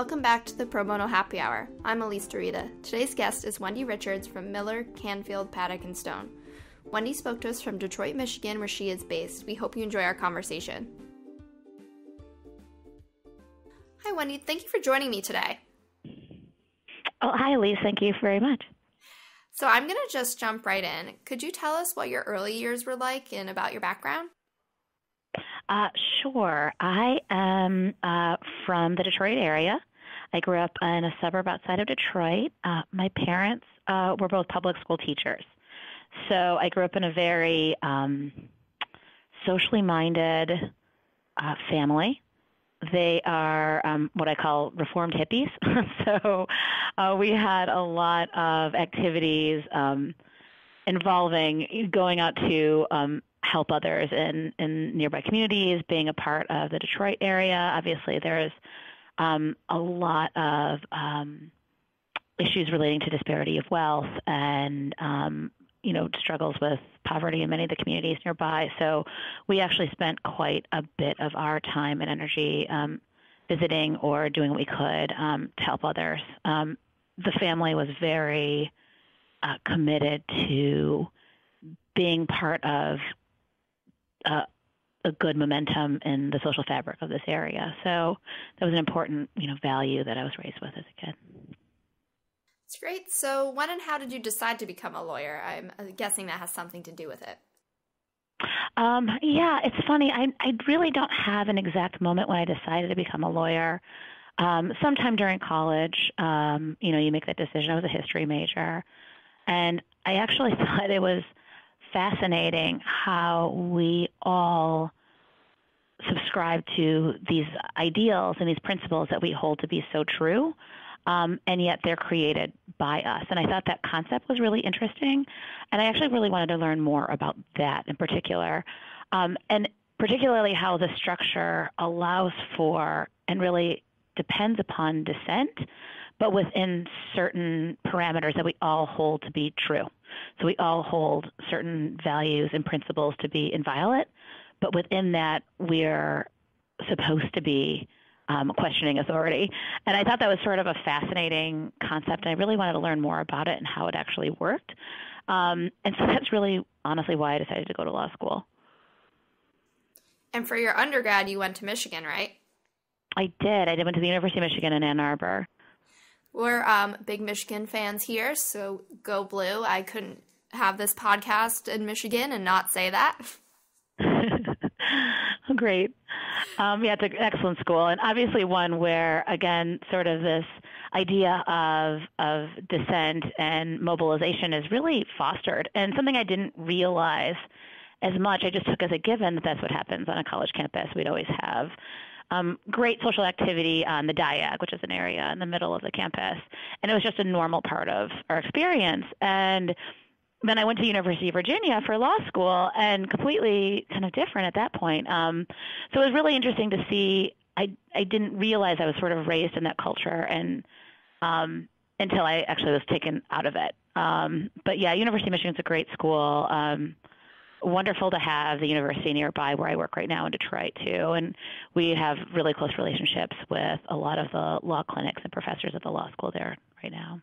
Welcome back to the Pro Bono Happy Hour. I'm Elise Dorita. Today's guest is Wendy Richards from Miller, Canfield, Paddock, and Stone. Wendy spoke to us from Detroit, Michigan, where she is based. We hope you enjoy our conversation. Hi, Wendy. Thank you for joining me today. Oh, hi, Elise. Thank you very much. So, I'm going to just jump right in. Could you tell us what your early years were like and about your background? Uh, sure. I am uh, from the Detroit area. I grew up in a suburb outside of Detroit. Uh, my parents uh, were both public school teachers. So I grew up in a very um, socially minded uh, family. They are um, what I call reformed hippies. so uh, we had a lot of activities um, involving going out to um, help others in, in nearby communities, being a part of the Detroit area. Obviously, there's um, a lot of um, issues relating to disparity of wealth and um, you know struggles with poverty in many of the communities nearby. So we actually spent quite a bit of our time and energy um, visiting or doing what we could um, to help others. Um, the family was very uh, committed to being part of uh, a good momentum in the social fabric of this area. So that was an important, you know, value that I was raised with as a kid. That's great. So when and how did you decide to become a lawyer? I'm guessing that has something to do with it. Um, yeah, it's funny. I I really don't have an exact moment when I decided to become a lawyer. Um, sometime during college, um, you know, you make that decision. I was a history major, and I actually thought it was fascinating how we all subscribe to these ideals and these principles that we hold to be so true, um, and yet they're created by us. And I thought that concept was really interesting, and I actually really wanted to learn more about that in particular, um, and particularly how the structure allows for and really depends upon dissent, but within certain parameters that we all hold to be true. So we all hold certain values and principles to be inviolate, but within that, we're supposed to be um, questioning authority. And I thought that was sort of a fascinating concept. I really wanted to learn more about it and how it actually worked. Um, and so that's really honestly why I decided to go to law school. And for your undergrad, you went to Michigan, right? I did. I went to the University of Michigan in Ann Arbor. We're um, big Michigan fans here, so go blue. I couldn't have this podcast in Michigan and not say that. Great. Um, yeah, it's an excellent school, and obviously one where, again, sort of this idea of of dissent and mobilization is really fostered, and something I didn't realize as much. I just took as a given that that's what happens on a college campus. We'd always have um, great social activity on the Diag, which is an area in the middle of the campus, and it was just a normal part of our experience. And then I went to University of Virginia for law school, and completely kind of different at that point. Um, so it was really interesting to see. I I didn't realize I was sort of raised in that culture, and um, until I actually was taken out of it. Um, but yeah, University of Michigan's a great school. Um, wonderful to have the university nearby where I work right now in Detroit too. And we have really close relationships with a lot of the law clinics and professors at the law school there right now.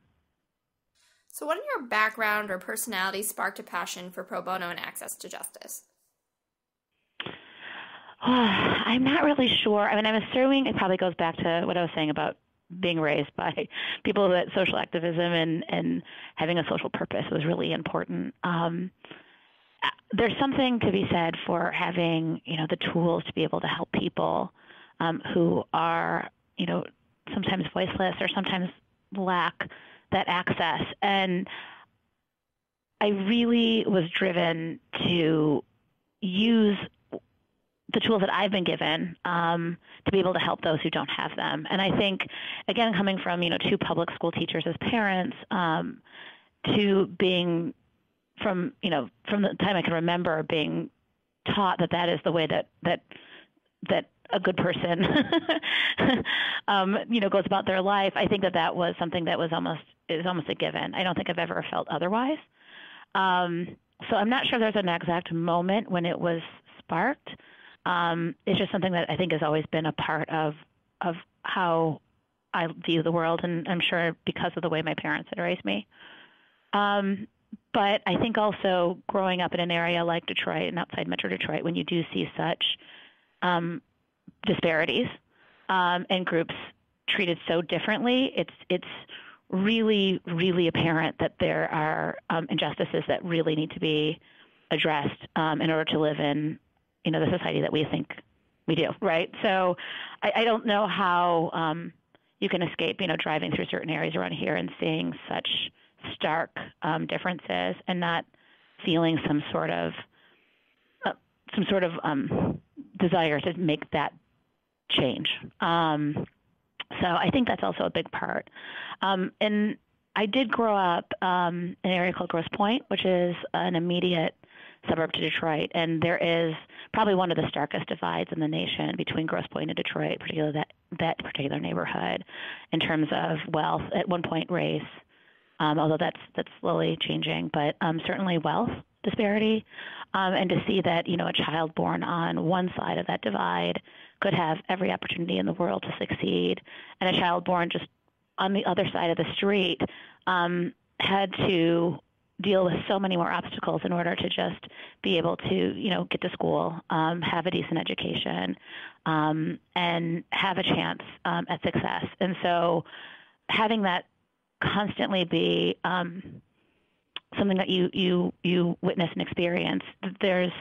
So, what in your background or personality sparked a passion for pro bono and access to justice? I'm not really sure. I mean, I'm assuming it probably goes back to what I was saying about being raised by people that social activism and and having a social purpose was really important. Um, there's something to be said for having you know the tools to be able to help people um, who are you know sometimes voiceless or sometimes lack that access and i really was driven to use the tools that I've been given um, to be able to help those who don't have them. And I think, again, coming from you know two public school teachers as parents, um, to being from you know from the time I can remember being taught that that is the way that that that a good person um, you know goes about their life. I think that that was something that was almost is almost a given. I don't think I've ever felt otherwise. Um, so I'm not sure there's an exact moment when it was sparked. Um, it's just something that I think has always been a part of of how I view the world, and I'm sure because of the way my parents had raised me. Um, but I think also growing up in an area like Detroit and outside Metro Detroit, when you do see such um, disparities um, and groups treated so differently, it's it's really really apparent that there are um, injustices that really need to be addressed um, in order to live in you know the society that we think we do, right? So I, I don't know how um, you can escape you know driving through certain areas around here and seeing such stark um, differences and not feeling some sort of uh, some sort of um, desire to make that change. Um, so I think that's also a big part. Um, and I did grow up um, in an area called Grosse Pointe, which is an immediate suburb to Detroit, and there is probably one of the starkest divides in the nation between Grosse Pointe and Detroit, particularly that that particular neighborhood, in terms of wealth. At one point, race, um, although that's that's slowly changing, but um, certainly wealth disparity, um, and to see that you know a child born on one side of that divide could have every opportunity in the world to succeed, and a child born just on the other side of the street um, had to deal with so many more obstacles in order to just be able to you know get to school, um, have a decent education, um, and have a chance um, at success. And so having that constantly be um, something that you you you witness and experience. There's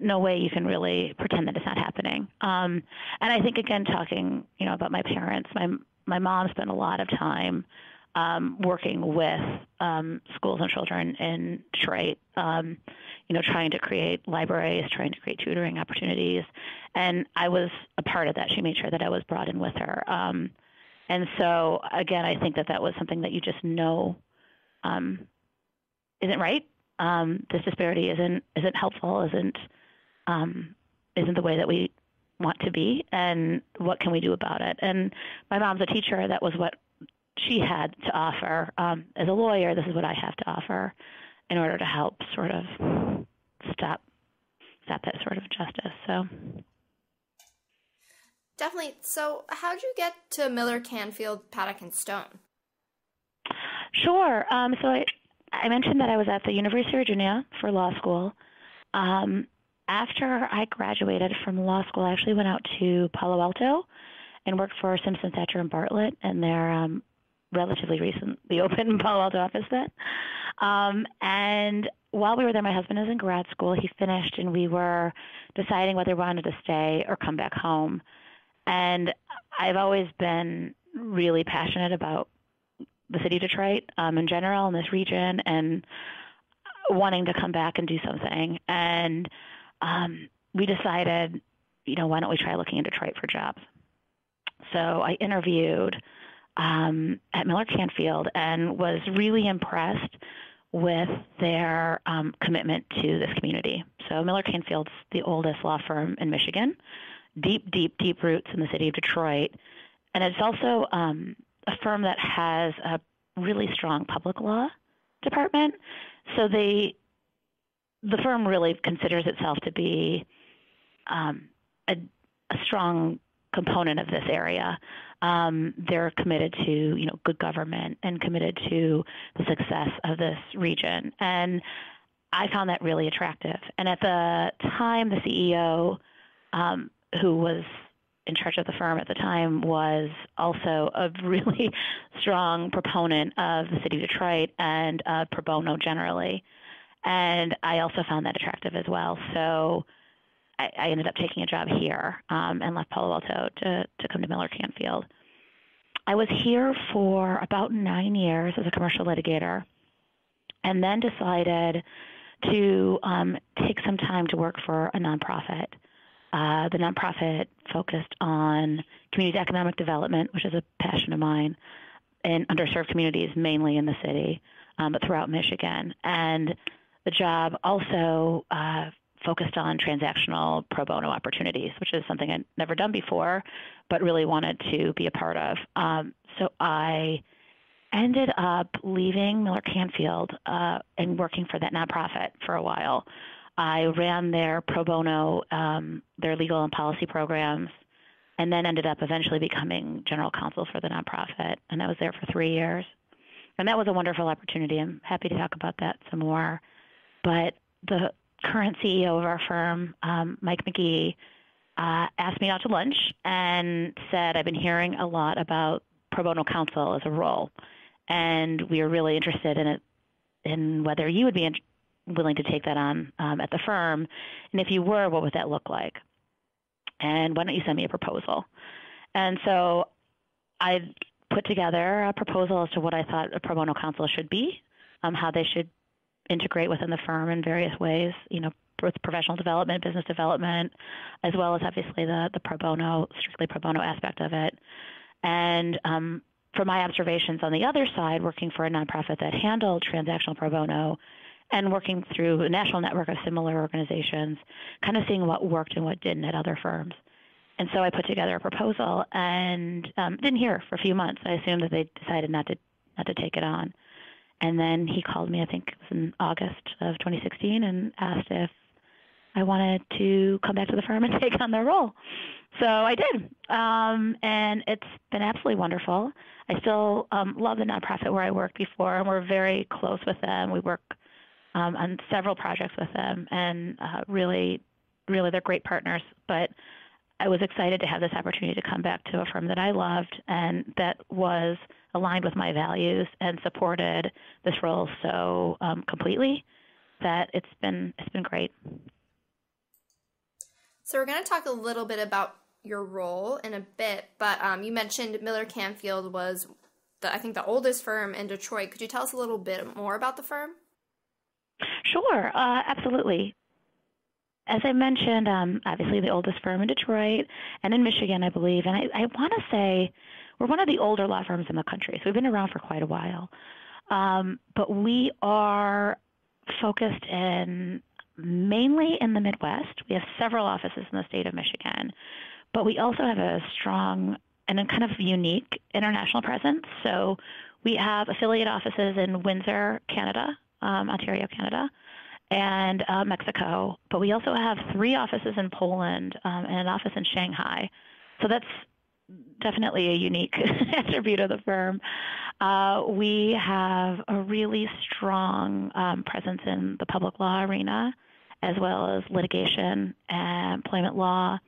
no way you can really pretend that it's not happening. Um, and I think again, talking you know about my parents, my my mom spent a lot of time um, working with um, schools and children in Detroit. Um, you know, trying to create libraries, trying to create tutoring opportunities, and I was a part of that. She made sure that I was brought in with her. Um, and so again, I think that that was something that you just know um, isn't right. Um, this disparity isn't isn't helpful, isn't um, isn't the way that we want to be, and what can we do about it? And my mom's a teacher. That was what she had to offer. Um, as a lawyer, this is what I have to offer in order to help sort of stop stop that sort of injustice. So. Definitely. So, how'd you get to Miller, Canfield, Paddock, and Stone? Sure. Um, so, I, I mentioned that I was at the University of Virginia for law school. Um, after I graduated from law school, I actually went out to Palo Alto and worked for Simpson Thacher and Bartlett and their um, relatively recently opened Palo Alto office then. Um, and while we were there, my husband is in grad school. He finished, and we were deciding whether we wanted to stay or come back home. And I've always been really passionate about the city of Detroit um, in general in this region and wanting to come back and do something. And um, we decided, you know, why don't we try looking in Detroit for jobs? So I interviewed um, at Miller Canfield and was really impressed with their um, commitment to this community. So Miller Canfield's the oldest law firm in Michigan deep, deep, deep roots in the city of Detroit. And it's also um, a firm that has a really strong public law department. So they, the firm really considers itself to be um, a, a, strong component of this area. Um, they're committed to, you know, good government and committed to the success of this region. And I found that really attractive. And at the time, the CEO um, who was in charge of the firm at the time was also a really strong proponent of the city of Detroit and uh, pro bono generally. And I also found that attractive as well. So I, I ended up taking a job here um, and left Palo Alto to, to come to Miller Canfield. I was here for about nine years as a commercial litigator and then decided to um, take some time to work for a nonprofit uh, the nonprofit focused on community economic development, which is a passion of mine, in underserved communities, mainly in the city, um, but throughout Michigan. And the job also uh, focused on transactional pro bono opportunities, which is something I'd never done before, but really wanted to be a part of. Um, so I ended up leaving Miller Canfield uh, and working for that nonprofit for a while. I ran their pro bono, um, their legal and policy programs and then ended up eventually becoming general counsel for the nonprofit. And I was there for three years. And that was a wonderful opportunity. I'm happy to talk about that some more. But the current CEO of our firm, um, Mike McGee, uh, asked me out to lunch and said, I've been hearing a lot about pro bono counsel as a role. And we are really interested in it, in whether you would be willing to take that on um, at the firm. And if you were, what would that look like? And why don't you send me a proposal? And so I put together a proposal as to what I thought a pro bono counsel should be, um, how they should integrate within the firm in various ways, you know, with professional development, business development, as well as obviously the, the pro bono, strictly pro bono aspect of it. And um, from my observations on the other side, working for a nonprofit that handled transactional pro bono and working through a national network of similar organizations, kind of seeing what worked and what didn't at other firms. And so I put together a proposal and um, didn't hear for a few months. I assumed that they decided not to not to take it on. And then he called me, I think it was in August of 2016, and asked if I wanted to come back to the firm and take on their role. So I did. Um, and it's been absolutely wonderful. I still um, love the nonprofit where I worked before, and we're very close with them. We work um, on several projects with them, and uh, really, really, they're great partners. But I was excited to have this opportunity to come back to a firm that I loved and that was aligned with my values and supported this role so um, completely that it's been it's been great. So we're going to talk a little bit about your role in a bit, but um, you mentioned Miller Canfield was the I think the oldest firm in Detroit. Could you tell us a little bit more about the firm? Sure, uh, absolutely. As I mentioned, um, obviously the oldest firm in Detroit and in Michigan, I believe, and I, I want to say we're one of the older law firms in the country, so we've been around for quite a while. Um, but we are focused in mainly in the Midwest. We have several offices in the state of Michigan, but we also have a strong and a kind of unique international presence. So we have affiliate offices in Windsor, Canada, um, Ontario, Canada, and uh, Mexico. But we also have three offices in Poland um, and an office in Shanghai. So that's definitely a unique attribute of the firm. Uh, we have a really strong um, presence in the public law arena, as well as litigation, and employment law,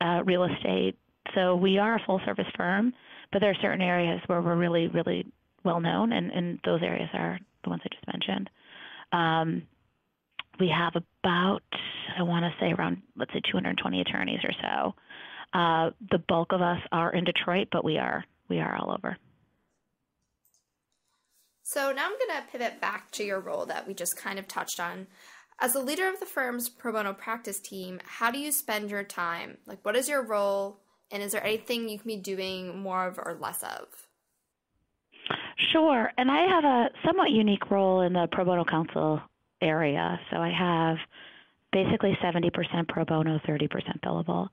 uh, real estate. So we are a full service firm, but there are certain areas where we're really, really well known, and, and those areas are the ones I just mentioned. Um, we have about, I want to say around, let's say 220 attorneys or so. Uh, the bulk of us are in Detroit, but we are we are all over. So now I'm going to pivot back to your role that we just kind of touched on. As the leader of the firm's pro bono practice team, how do you spend your time? Like, what is your role, and is there anything you can be doing more of or less of? Sure, and I have a somewhat unique role in the pro bono counsel area. So I have basically 70% pro bono, 30% billable.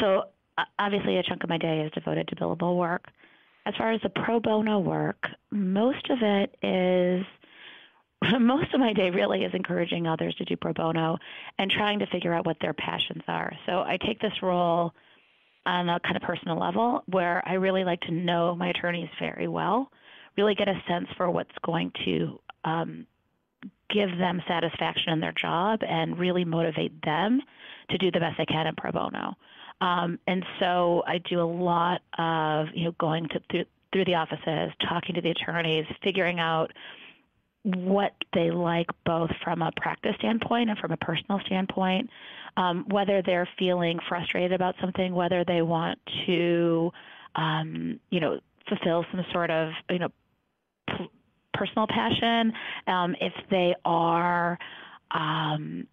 So uh, obviously a chunk of my day is devoted to billable work. As far as the pro bono work, most of it is most of my day really is encouraging others to do pro bono and trying to figure out what their passions are. So I take this role on a kind of personal level where I really like to know my attorneys very well, really get a sense for what's going to um, give them satisfaction in their job and really motivate them to do the best they can in pro bono. Um, and so I do a lot of you know going to through, through the offices, talking to the attorneys, figuring out what they like both from a practice standpoint and from a personal standpoint, um, whether they're feeling frustrated about something, whether they want to, um, you know, fulfill some sort of, you know, personal passion, um, if they are, um,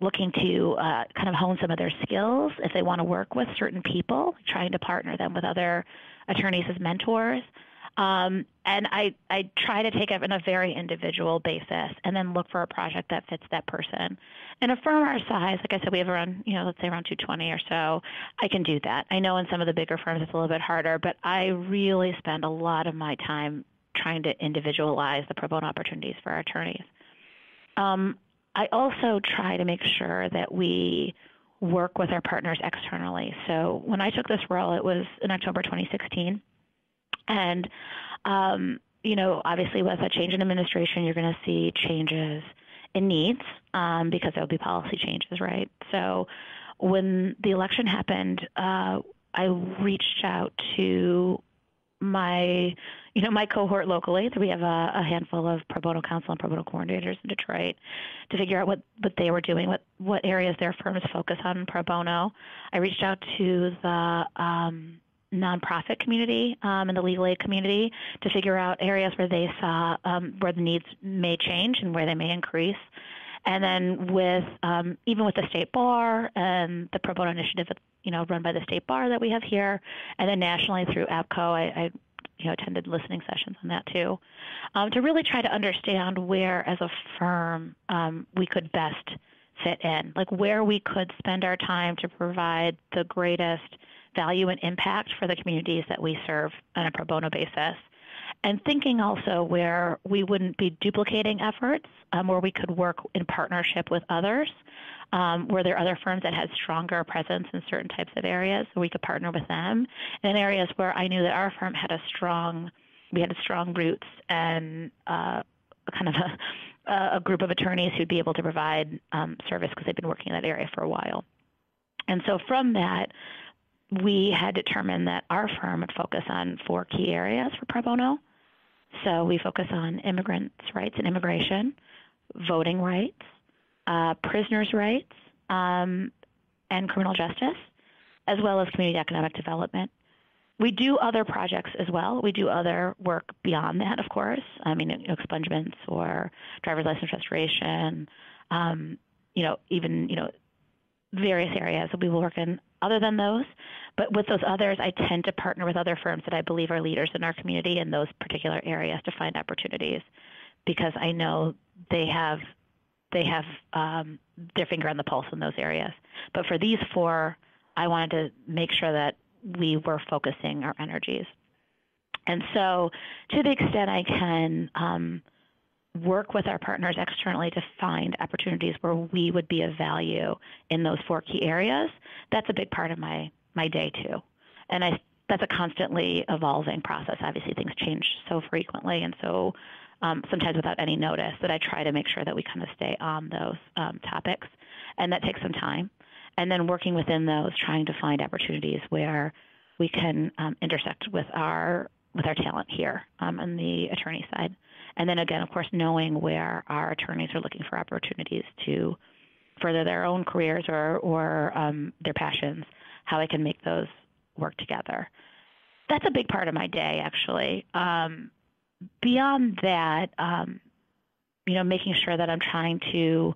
looking to uh, kind of hone some of their skills if they want to work with certain people, trying to partner them with other attorneys as mentors. Um, and I, I try to take it on a very individual basis and then look for a project that fits that person. And a firm our size, like I said, we have around, you know, let's say around 220 or so, I can do that. I know in some of the bigger firms it's a little bit harder, but I really spend a lot of my time trying to individualize the pro bono opportunities for our attorneys. Um, I also try to make sure that we work with our partners externally. So when I took this role, it was in October 2016. And, um, you know, obviously with a change in administration, you're going to see changes in needs um, because there'll be policy changes, right? So when the election happened, uh, I reached out to my you know my cohort locally we have a, a, handful of pro bono counsel and pro bono coordinators in detroit to figure out what what they were doing what what areas their firms focus on pro bono. I reached out to the um, nonprofit community um, and the legal aid community to figure out areas where they saw um, where the needs may change and where they may increase. And then with um, even with the state bar and the pro bono initiative, you know, run by the state bar that we have here, and then nationally through APBCo, I, I you know attended listening sessions on that too, um, to really try to understand where as a firm um, we could best fit in, like where we could spend our time to provide the greatest value and impact for the communities that we serve on a pro bono basis. And thinking also where we wouldn't be duplicating efforts, um, where we could work in partnership with others, um, where there other firms that had stronger presence in certain types of areas, so we could partner with them. And in areas where I knew that our firm had a strong, we had a strong roots and uh, kind of a, a, group of attorneys who'd be able to provide um, service because they've been working in that area for a while. And so from that, we had determined that our firm would focus on four key areas for pro bono. So we focus on immigrants' rights and immigration, voting rights, uh, prisoners' rights, um, and criminal justice, as well as community economic development. We do other projects as well. We do other work beyond that, of course. I mean, you know, expungements or driver's license restoration. Um, you know, even you know, various areas that we will work in other than those. But with those others, I tend to partner with other firms that I believe are leaders in our community in those particular areas to find opportunities because I know they have they have um, their finger on the pulse in those areas. But for these four, I wanted to make sure that we were focusing our energies. And so, to the extent I can, um, work with our partners externally to find opportunities where we would be of value in those four key areas. That's a big part of my my day too, and I that's a constantly evolving process. Obviously, things change so frequently, and so um, sometimes without any notice. That I try to make sure that we kind of stay on those um, topics, and that takes some time. And then working within those, trying to find opportunities where we can um, intersect with our with our talent here um, on the attorney side. And then again, of course, knowing where our attorneys are looking for opportunities to further their own careers or, or um, their passions, how I can make those work together. That's a big part of my day, actually. Um, beyond that, um, you know, making sure that I'm trying to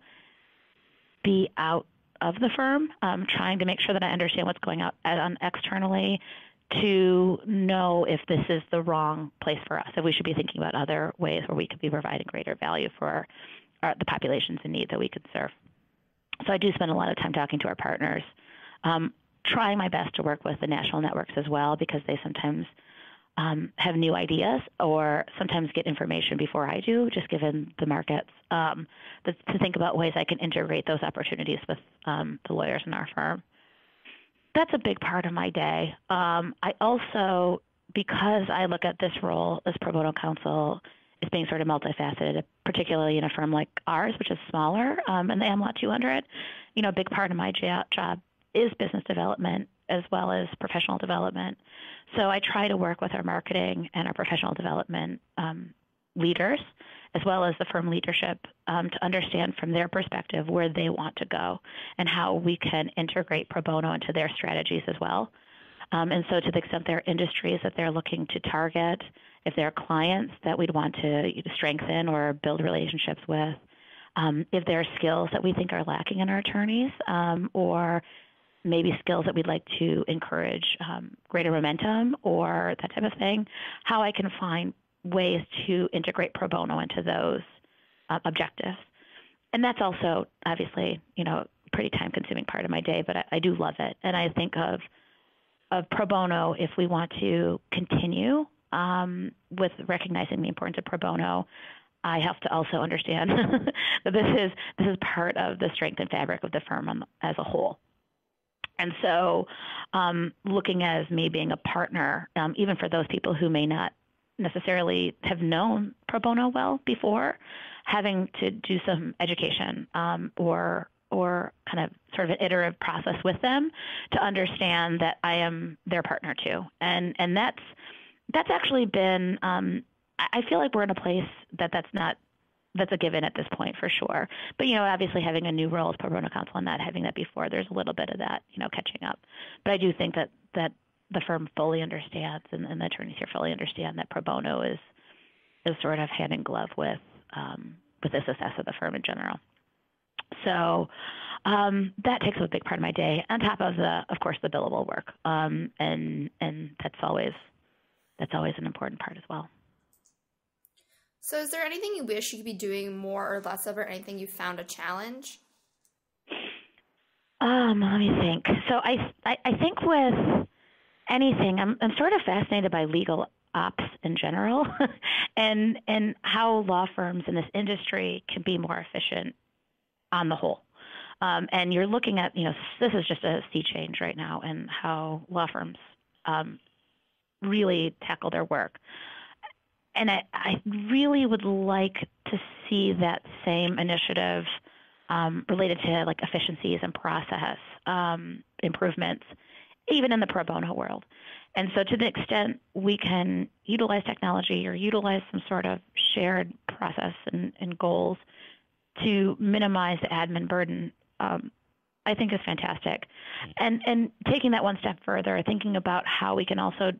be out of the firm, um, trying to make sure that I understand what's going on externally, to know if this is the wrong place for us, if we should be thinking about other ways where we could be providing greater value for our, the populations in need that we could serve. So I do spend a lot of time talking to our partners, um, trying my best to work with the national networks as well because they sometimes um, have new ideas or sometimes get information before I do, just given the markets. Um, but to think about ways I can integrate those opportunities with um, the lawyers in our firm that's a big part of my day. Um, I also, because I look at this role as pro bono counsel as being sort of multifaceted, particularly in a firm like ours, which is smaller, um, and the AmLaw 200, you know, a big part of my job is business development as well as professional development. So I try to work with our marketing and our professional development um, leaders as well as the firm leadership um, to understand from their perspective where they want to go and how we can integrate pro bono into their strategies as well. Um, and so, to the extent there are industries that they're looking to target, if there are clients that we'd want to strengthen or build relationships with, um, if there are skills that we think are lacking in our attorneys, um, or maybe skills that we'd like to encourage um, greater momentum or that type of thing, how I can find ways to integrate pro bono into those uh, objectives. And that's also obviously, you know, pretty time consuming part of my day, but I, I do love it. And I think of of pro bono if we want to continue um, with recognizing the importance of pro bono. I have to also understand that this is this is part of the strength and fabric of the firm as a whole. And so, um, looking as me being a partner, um, even for those people who may not necessarily have known pro bono well before, having to do some education um, or or kind of sort of an iterative process with them to understand that I am their partner too, and and that's that's actually been. Um, I feel like we're in a place that that's not that's a given at this point for sure. But you know, obviously having a new role as pro bono counsel and not having that before, there's a little bit of that, you know, catching up. But I do think that that the firm fully understands and, and the attorneys here fully understand that pro bono is is sort of hand in glove with um, with the success of the firm in general. So um, that takes up a big part of my day, on top of the, of course, the billable work, um, and and that's always that's always an important part as well. So, is there anything you wish you could be doing more or less of, or anything you found a challenge? Um, let me think. So, I I, I think with anything, I'm I'm sort of fascinated by legal ops in general, and and how law firms in this industry can be more efficient on the whole. Um, and you're looking at, you know, this is just a sea change right now and how law firms um, really tackle their work and I, I really would like to see that same initiative um, related to like efficiencies and process um, improvements, even in the pro bono world. And so, to the extent we can utilize technology or utilize some sort of shared process and, and goals to minimize the admin burden, um, I think is fantastic. And and taking that one step further, thinking about how we can also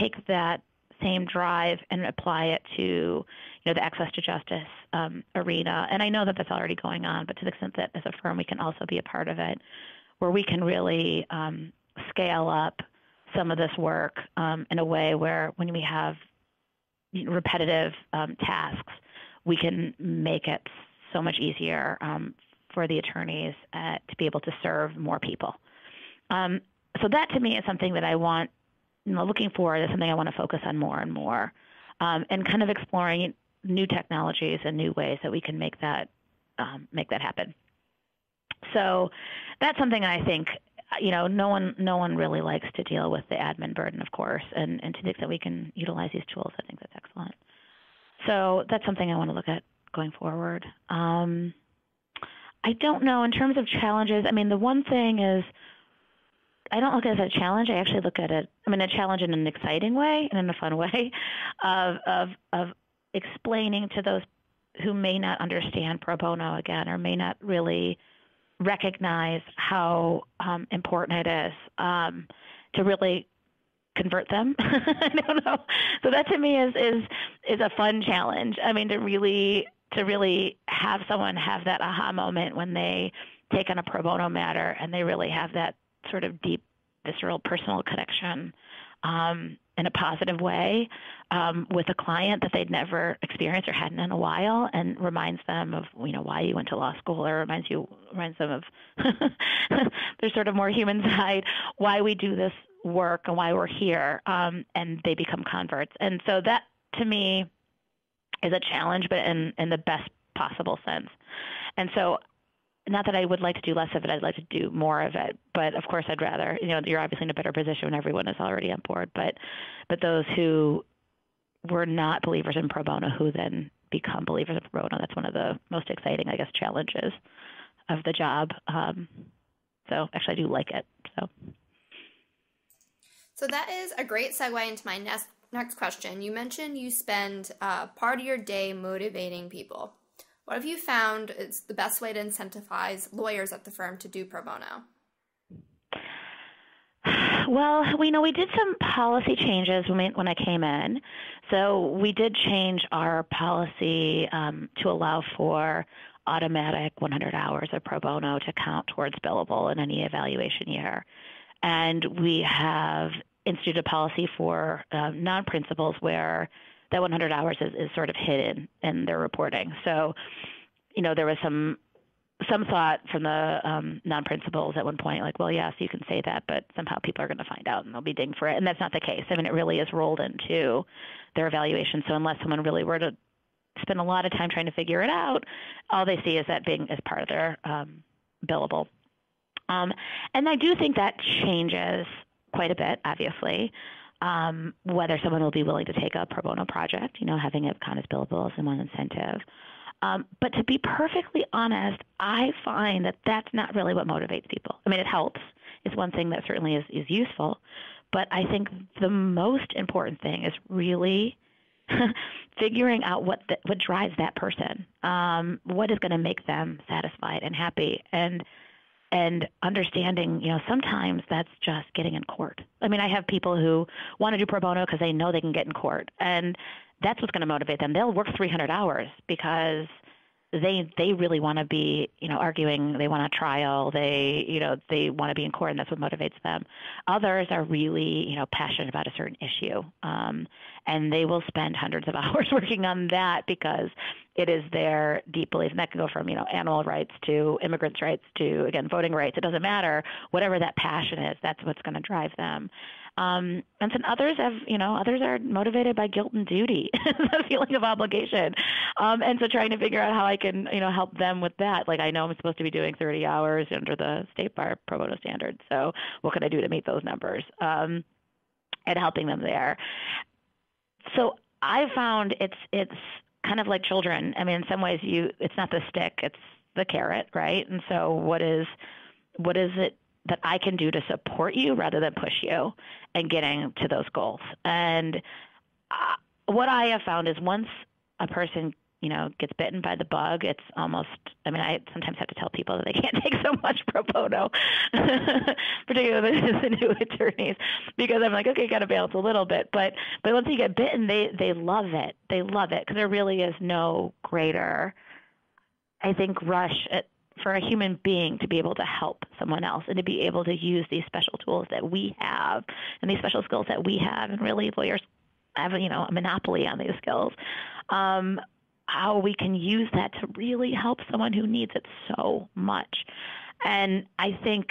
take that same drive and apply it to you know the access to justice um, arena. And I know that that's already going on, but to the extent that as a firm we can also be a part of it, where we can really um, scale up some of this work um, in a way where when we have repetitive um, tasks, we can make it so much easier um, for the attorneys uh, to be able to serve more people. Um, so that to me is something that I want you know, looking forward is something I want to focus on more and more, um, and kind of exploring new technologies and new ways that we can make that um, make that happen. So that's something I think you know no one no one really likes to deal with the admin burden, of course, and and to the extent we can utilize these tools, I think that's excellent. So that's something I want to look at going forward. Um, I don't know in terms of challenges. I mean, the one thing is I don't look at it as a challenge. I actually look at it. I mean, a challenge in an exciting way and in a fun way, of of of explaining to those who may not understand pro bono again or may not really recognize how um, important it is um, to really convert them. I don't know. So that to me is is is a fun challenge. I mean, to really to really have someone have that aha moment when they take on a pro bono matter and they really have that sort of deep, visceral, personal connection um, in a positive way um, with a client that they'd never experienced or hadn't in a while, and reminds them of you know why you went to law school, or reminds you reminds them of their sort of more human side, why we do this work and why we're here, um, and they become converts. And so that to me is a challenge, but in in the best possible sense. And so not that I would like to do less of it, I'd like to do more of it. But of course, I'd rather, you know, you're obviously in a better position when everyone is already on board. But, but those who were not believers in pro bono, who then become believers in pro bono, that's one of the most exciting, I guess, challenges of the job. Um, so actually, I do like it. So. So that is a great segue into my next next question. You mentioned you spend uh, part of your day motivating people. What have you found is the best way to incentivize lawyers at the firm to do pro bono? Well, we know we did some policy changes when, we, when I came in. So we did change our policy um, to allow for automatic 100 hours of pro bono to count towards billable in any evaluation year. And we have instituted a policy for uh, non principals where that 100 hours is, is sort of hidden in their reporting. So, you know, there was some some thought from the um, non-principals at one point, like, well, yes, you can say that, but somehow people are going to find out and they'll be dinged for it. And that's not the case. I mean, it really is rolled into their evaluation. So unless someone really were to spend a lot of time trying to figure it out, all they see is that being as part of their um, billable. Um, and I do think that changes quite a bit, obviously. Um, whether someone will be willing to take a pro bono project, you know, having it kind of billable as one incentive. Um, but to be perfectly honest, I find that that's not really what motivates people. I mean, it helps. It's one thing that certainly is, is useful. But I think the most important thing is really figuring out what the, what drives that person, um, what is going to make them satisfied and happy, and and understanding, you know, sometimes that's just getting in court. I mean, I have people who want to do pro bono because they know they can get in court, and that's what's going to motivate them. They'll work 300 hours because they they really want to be you know arguing they want a trial they you know they want to be in court and that's what motivates them. Others are really you know passionate about a certain issue um, and they will spend hundreds of hours working on that because it is their deep belief and that can go from you know animal rights to immigrants rights to again voting rights it doesn't matter. Whatever that passion is that's what's going to drive them um, and then others have, you know, others are motivated by guilt and duty, the feeling of obligation. Um, and so trying to figure out how I can, you know, help them with that. Like I know I'm supposed to be doing 30 hours under the state bar pro bono standard. So what can I do to meet those numbers? Um, and helping them there. So I found it's it's kind of like children. I mean, in some ways, you it's not the stick, it's the carrot, right? And so what is what is it that I can do to support you rather than push you and getting to those goals. And uh, what I have found is once a person you know gets bitten by the bug it's almost i mean i sometimes have to tell people that they can't take so much pro bono particularly the new attorneys because i'm like okay you got to balance a little bit. But but once you get bitten they they love it. They love it because there really is no greater i think rush at for a human being to be able to help someone else and to be able to use these special tools that we have and these special skills that we have and really lawyers have you know a monopoly on these skills um, how we can use that to really help someone who needs it so much. And i think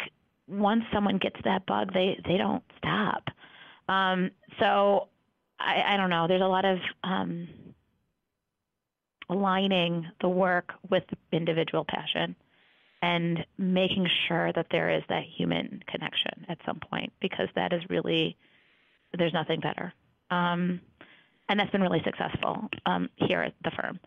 once someone gets that bug they they don't stop. Um, so I, I don't know. There's a lot of um, aligning the work with individual passion and making sure that there is that human connection at some point because that is really there's nothing better. Um, and that's been really successful um, here at the firm.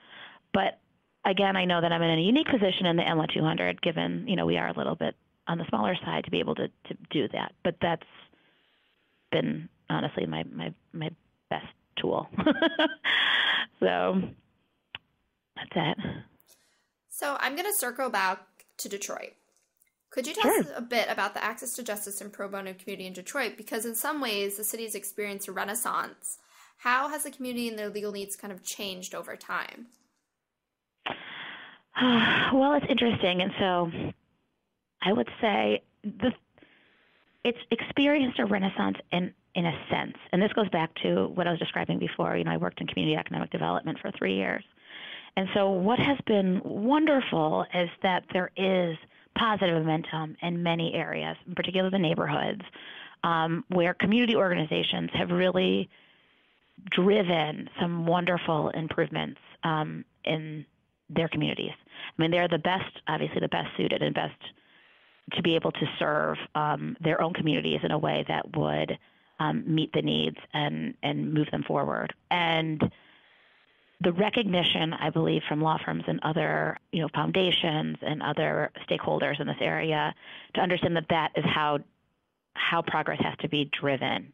But again i know that i'm in a unique position in the M 200 given you know we are a little bit on the smaller side to be able to, to do that. But that's been honestly my my, my best tool. So that's it. So i'm going to circle back to Detroit. Could you tell sure. us a bit about the access to justice and pro bono community in Detroit? Because in some ways, the city has experienced a renaissance. How has the community and their legal needs kind of changed over time? well, it's interesting, and so I would say the it's experienced a renaissance in in a sense, and this goes back to what I was describing before. You know, I worked in community economic development for three years, and so, what has been wonderful is that there is positive momentum in many areas, in particular the neighborhoods, um, where community organizations have really driven some wonderful improvements um, in their communities. I mean, they're the best, obviously, the best suited and best to be able to serve um, their own communities in a way that would um, meet the needs and and move them forward. And the recognition, I believe, from law firms and other, you know, foundations and other stakeholders in this area to understand that that is how how progress has to be driven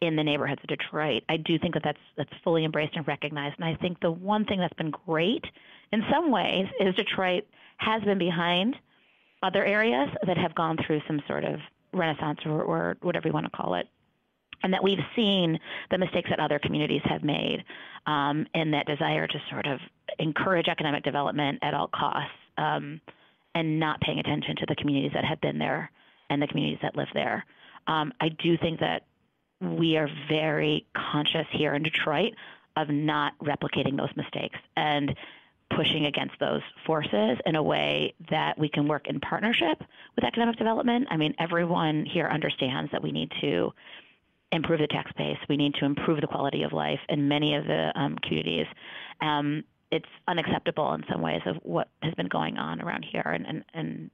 in the neighborhoods of Detroit. I do think that that's that's fully embraced and recognized. And I think the one thing that's been great in some ways is Detroit has been behind other areas that have gone through some sort of renaissance or, or whatever you want to call it and that we've seen the mistakes that other communities have made um, in that desire to sort of encourage economic development at all costs um, and not paying attention to the communities that have been there and the communities that live there. Um, I do think that we are very conscious here in Detroit of not replicating those mistakes and pushing against those forces in a way that we can work in partnership with economic development. I mean, everyone here understands that we need to improve the tax base. We need to improve the quality of life in many of the um, communities. Um, it's unacceptable in some ways of what has been going on around here, and, and, and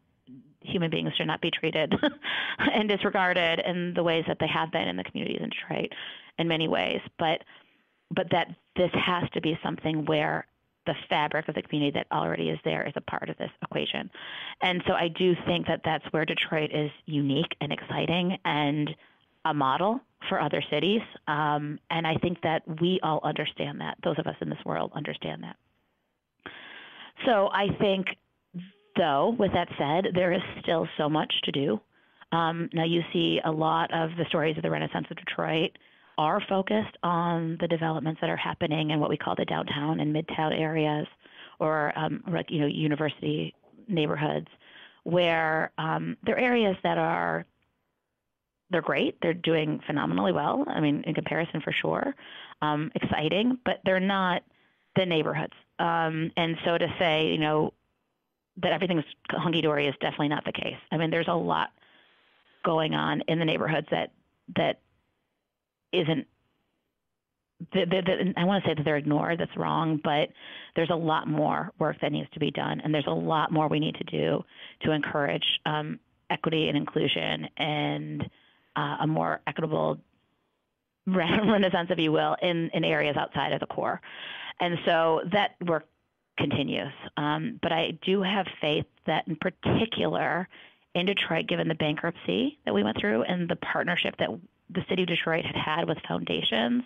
human beings should not be treated and disregarded in the ways that they have been in the communities in Detroit in many ways. But but that this has to be something where the fabric of the community that already is there is a part of this equation. And so I do think that that's where Detroit is unique and exciting and a model for other cities. Um, and I think that we all understand that. Those of us in this world understand that. So I think, though, with that said, there is still so much to do. Um, now, you see a lot of the stories of the Renaissance of Detroit are focused on the developments that are happening in what we call the downtown and midtown areas, or um, you know university neighborhoods, where um, they're areas that are they're great. They're doing phenomenally well. I mean, in comparison, for sure, um, exciting, but they're not the neighborhoods. Um, and so to say, you know, that everything's hunky dory is definitely not the case. I mean, there's a lot going on in the neighborhoods that that isn't I want to say that they're ignored. That's wrong, but there's a lot more work that needs to be done, and there's a lot more we need to do to encourage um, equity and inclusion and uh, a more equitable renaissance, if you will, in, in areas outside of the core. And so that work continues. Um, but I do have faith that, in particular, in Detroit, given the bankruptcy that we went through and the partnership that the city of Detroit had had with foundations,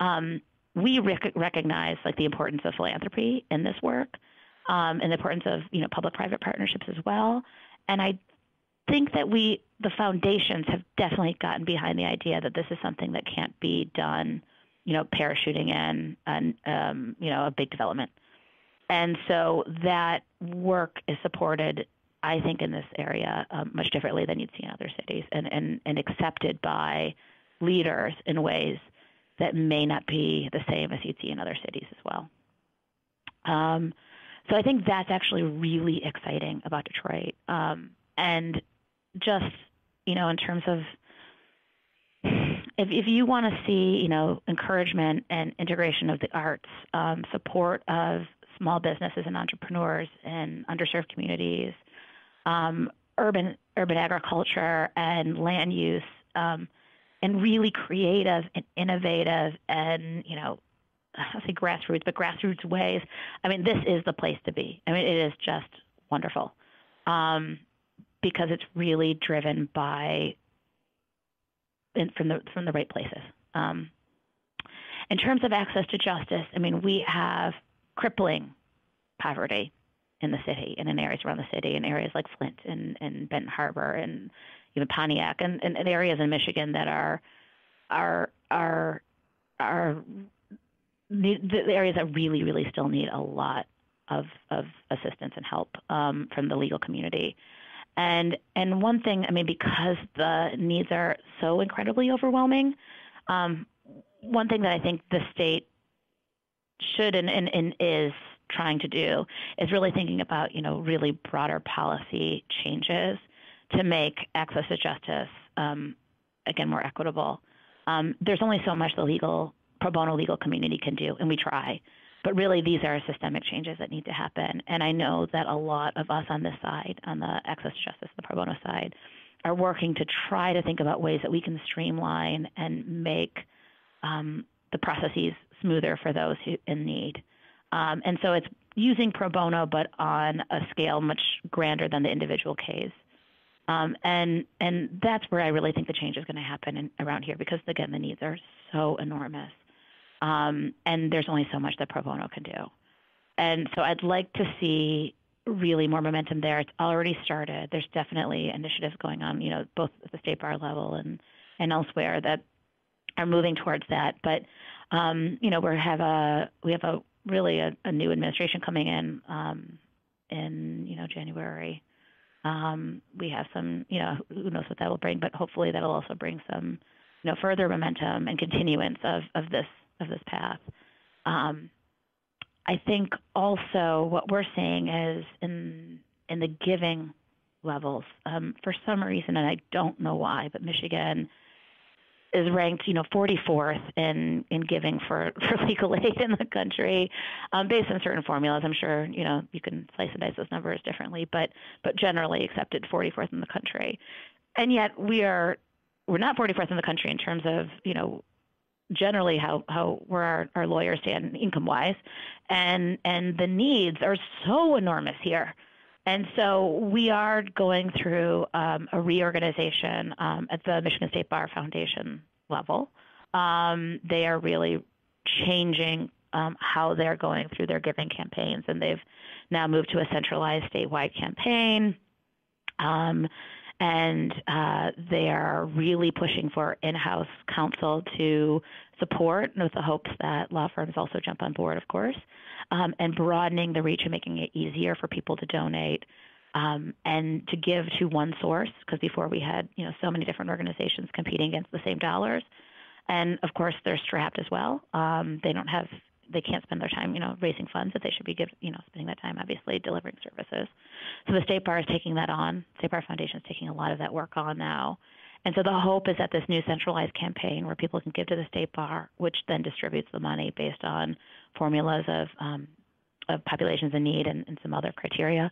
um, we rec- recognize like the importance of philanthropy in this work, um, and the importance of you know public-private partnerships as well. And I think that we, the foundations, have definitely gotten behind the idea that this is something that can't be done, you know, parachuting in and um, you know a big development. And so that work is supported I think, in this area um, much differently than you'd see in other cities and, and, and accepted by leaders in ways that may not be the same as you'd see in other cities as well. Um, so I think that's actually really exciting about Detroit. Um, and just, you know, in terms of if, if you want to see, you know, encouragement and integration of the arts, um, support of small businesses and entrepreneurs in underserved communities, um, urban urban agriculture and land use um, and really creative and innovative and you know I say grassroots, but grassroots ways. I mean, this is the place to be. I mean, it is just wonderful um, because it's really driven by in, from the from the right places. Um, in terms of access to justice, I mean, we have crippling poverty in the city and in areas around the city, in areas like Flint and, and Benton Harbor and even Pontiac and, and, and areas in Michigan that are are are are the, the areas that really really still need a lot of of assistance and help um, from the legal community. And and one thing, I mean, because the needs are so incredibly overwhelming, um, one thing that I think the state should and, and, and is trying to do is really thinking about, you know, really broader policy changes to make access to justice, um, again, more equitable. Um, there's only so much the legal, pro bono legal community can do, and we try. But really, these are systemic changes that need to happen. And I know that a lot of us on this side, on the access to justice, the pro bono side, are working to try to think about ways that we can streamline and make um, the processes smoother for those who in need. Um, and so it's using pro bono, but on a scale much grander than the individual case. Um, and and that's where I really think the change is going to happen in, around here because again the needs are so enormous, um, and there's only so much that pro bono can do. And so I'd like to see really more momentum there. It's already started. There's definitely initiatives going on, you know, both at the state bar level and and elsewhere that are moving towards that. But um, you know, we have a we have a really a, a new administration coming in um, in you know January. Um, we have some, you know, who knows what that will bring, but hopefully that'll also bring some, you know, further momentum and continuance of, of this of this path. Um, I think also what we're seeing is in in the giving levels, um, for some reason, and I don't know why, but Michigan is ranked, you know, 44th in in giving for for legal aid in the country, um, based on certain formulas. I'm sure you know you can slice and dice those numbers differently, but but generally accepted 44th in the country, and yet we are we're not 44th in the country in terms of you know generally how how where our, our lawyers stand income wise, and and the needs are so enormous here. And so we are going through um, a reorganization um, at the Michigan State Bar Foundation level. Um, they are really changing um, how they're going through their giving campaigns, and they've now moved to a centralized statewide campaign. Um, and uh, they are really pushing for in-house counsel to support, with the hopes that law firms also jump on board, of course um, and broadening the reach and making it easier for people to donate um, and to give to one source. Because before we had you know so many different organizations competing against the same dollars, and of course they're strapped as well. Um, they don't have they can't spend their time, you know, raising funds that they should be give, you know, spending that time obviously delivering services. So the State Bar is taking that on. State Bar Foundation is taking a lot of that work on now. And so the hope is that this new centralized campaign where people can give to the state bar, which then distributes the money based on formulas of, um, of populations in need and, and some other criteria,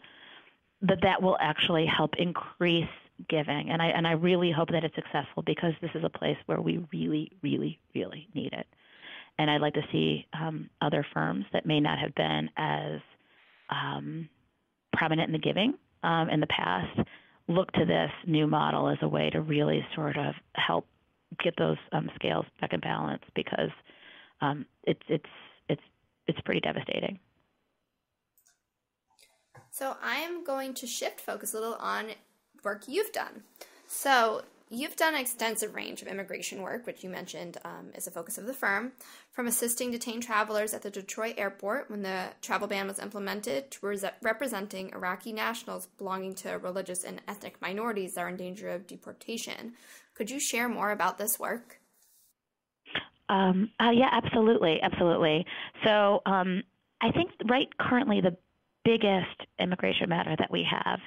that that will actually help increase giving. And I, and I really hope that it's successful because this is a place where we really, really, really need it. And I'd like to see um, other firms that may not have been as um, prominent in the giving um, in the past look to this new model as a way to really sort of help get those um, scales back in balance because um, it's it's it's it's pretty devastating. So I'm going to shift focus a little on work you've done. So You've done an extensive range of immigration work, which you mentioned um, is a focus of the firm, from assisting detained travelers at the Detroit airport when the travel ban was implemented to re- representing Iraqi nationals belonging to religious and ethnic minorities that are in danger of deportation. Could you share more about this work? Um, uh, yeah, absolutely, absolutely. So um, I think right currently the biggest immigration matter that we have,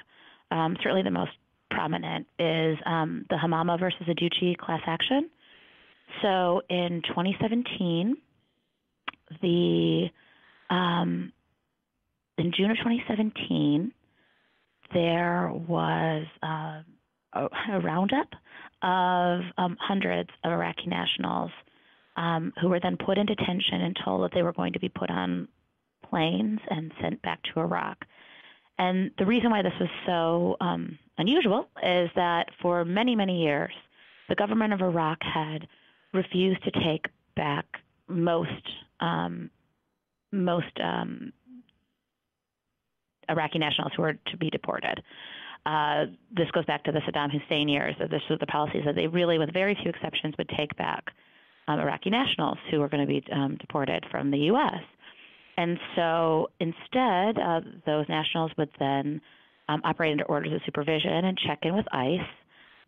um, certainly the most prominent is um, the Hamama versus Adducci class action. So in 2017, the um, in June of 2017, there was uh, a, roundup of um, hundreds of Iraqi nationals um, who were then put in detention and told that they were going to be put on planes and sent back to Iraq. And the reason why this was so um, unusual is that for many, many years, the government of Iraq had refused to take back most um, most um, Iraqi nationals who were to be deported. Uh, this goes back to the Saddam Hussein years. This was the policies that they really, with very few exceptions, would take back um, Iraqi nationals who were going to be um, deported from the U.S. And so instead, uh, those nationals would then um, operate under orders of supervision and check in with ICE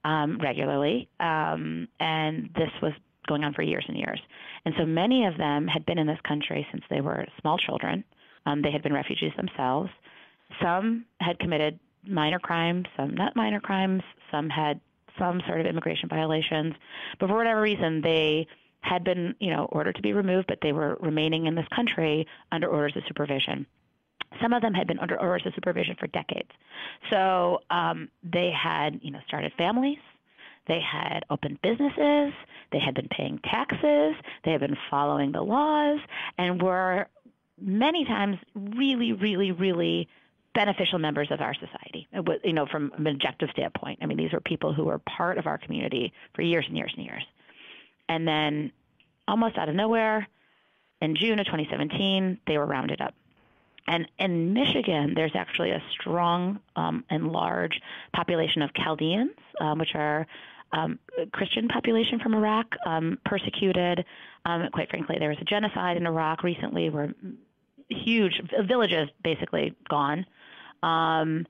um, regularly. Um, and this was going on for years and years. And so many of them had been in this country since they were small children. Um, they had been refugees themselves. Some had committed minor crimes, some not minor crimes, some had some sort of immigration violations. But for whatever reason, they had been, you know, ordered to be removed, but they were remaining in this country under orders of supervision. Some of them had been under of supervision for decades. So um, they had, you know, started families. They had opened businesses. They had been paying taxes. They had been following the laws, and were many times really, really, really beneficial members of our society. You know, from an objective standpoint. I mean, these were people who were part of our community for years and years and years. And then, almost out of nowhere, in June of 2017, they were rounded up. And in Michigan, there's actually a strong um, and large population of Chaldeans, um, which are um, Christian population from Iraq, um, persecuted. Um, quite frankly, there was a genocide in Iraq recently where huge villages basically gone. Um,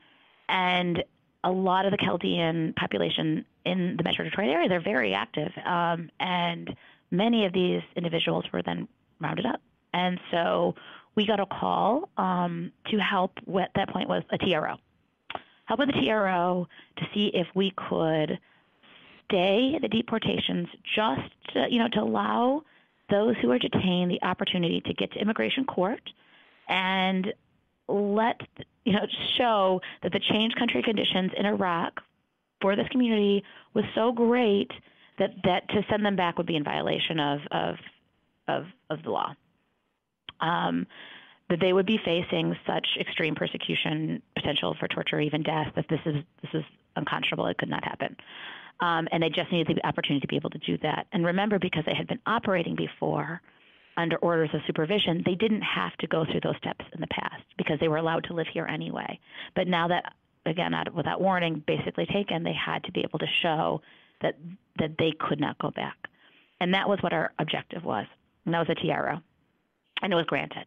and a lot of the Chaldean population in the Metro Detroit area, they're very active. And many of these individuals were then rounded up. And so we got a call um, to help at that point was a TRO. Help with the TRO to see if we could stay the deportations just to, you know to allow those who are detained the opportunity to get to immigration court and let you know show that the changed country conditions in Iraq for this community was so great that that to send them back would be in violation of of of, of the law. Um, that they would be facing such extreme persecution, potential for torture, even death, that this is this is unconscionable. It could not happen. Um, and they just needed the opportunity to be able to do that. And remember, because they had been operating before under orders of supervision, they didn't have to go through those steps in the past because they were allowed to live here anyway. But now that, again, without warning, basically taken, they had to be able to show that that they could not go back. And that was what our objective was. And that was a TRO. And it was granted.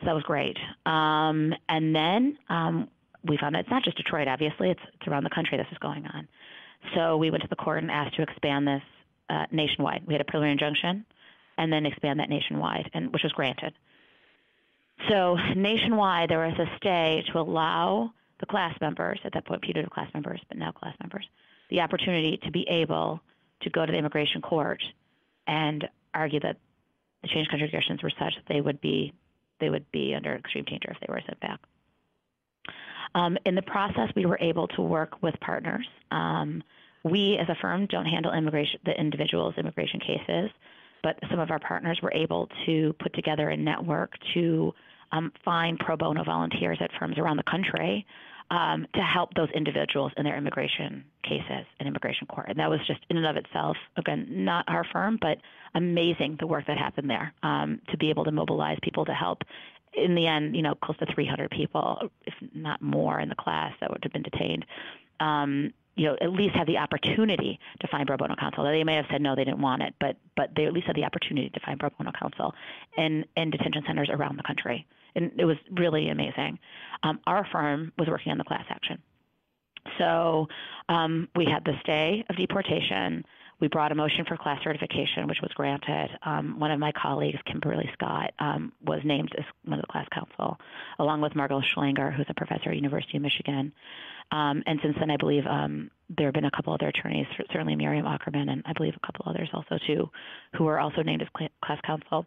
So that was great. Um, and then um, we found that it's not just Detroit, obviously, it's, it's around the country this is going on. So we went to the court and asked to expand this uh, nationwide. We had a preliminary injunction and then expand that nationwide, and which was granted. So nationwide, there was a stay to allow the class members, at that point putative class members, but now class members, the opportunity to be able to go to the immigration court and argue that the change country conditions were such that they would be they would be under extreme danger if they were sent back. Um, in the process, we were able to work with partners. Um, we, as a firm, don't handle immigration, the individual's immigration cases, but some of our partners were able to put together a network to um, find pro bono volunteers at firms around the country um, to help those individuals in their immigration cases in immigration court. And that was just in and of itself, again, not our firm, but amazing the work that happened there um, to be able to mobilize people to help. In the end, you know, close to 300 people, if not more, in the class that would have been detained. Um, you know, at least have the opportunity to find pro bono counsel. They may have said no, they didn't want it, but but they at least had the opportunity to find pro bono counsel in in detention centers around the country and it was really amazing. Um, our firm was working on the class action. So um, we had the stay of deportation. We brought a motion for class certification, which was granted. Um, one of my colleagues, Kimberly Scott, um, was named as one of the class counsel, along with Margot Schlanger, who's a professor at University of Michigan. Um, and since then, I believe um, there have been a couple other attorneys, certainly Miriam Aukerman, and I believe a couple others also too, who were also named as class counsel.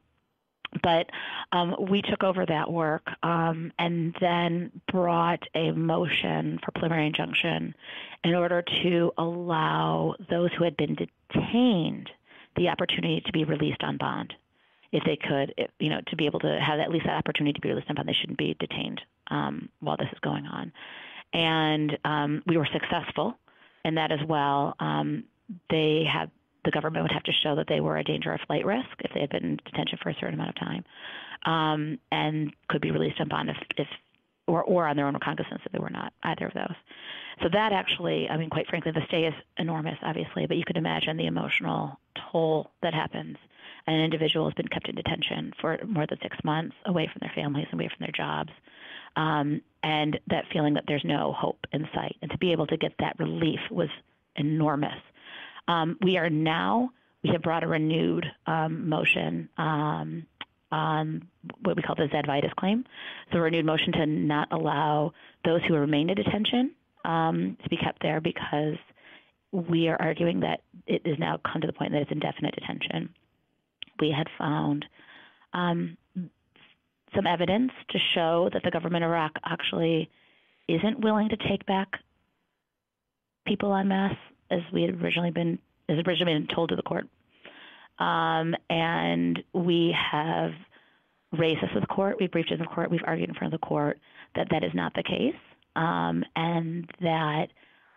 But um, we took over that work um, and then brought a motion for preliminary injunction in order to allow those who had been detained the opportunity to be released on bond. If they could, you know, to be able to have at least that opportunity to be released on bond, they shouldn't be detained um, while this is going on. And um, we were successful in that as well. Um, they have the government would have to show that they were a danger or flight risk if they had been in detention for a certain amount of time, um, and could be released on bond if, if or, or on their own recognizance if they were not either of those. So that actually, I mean, quite frankly, the stay is enormous, obviously, but you could imagine the emotional toll that happens. An individual has been kept in detention for more than six months, away from their families, away from their jobs, um, and that feeling that there's no hope in sight. And to be able to get that relief was enormous. Um, we are now, we have brought a renewed um, motion um, on what we call the Zadvydas claim. So a renewed motion to not allow those who remain in detention um, to be kept there because we are arguing that it has now come to the point that it's indefinite detention. We had found um, some evidence to show that the government of Iraq actually isn't willing to take back people en masse as we had originally been as originally been told to the court. Um, and we have raised this with the court. We've briefed it in the court. We've argued in front of the court that that is not the case, um, and that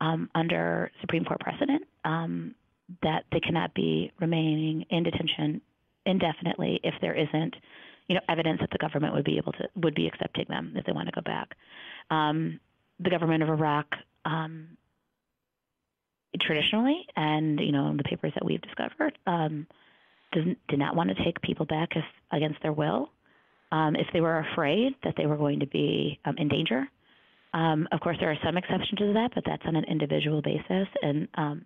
um, under Supreme Court precedent, um, that they cannot be remaining in detention indefinitely if there isn't, you know, evidence that the government would be able to would be accepting them if they want to go back. Um, the government of Iraq um, traditionally, and you know, the papers that we've discovered, um, did, did not want to take people back if against their will, um, if they were afraid that they were going to be um, in danger. Um, of course, there are some exceptions to that, but that's on an individual basis, and um,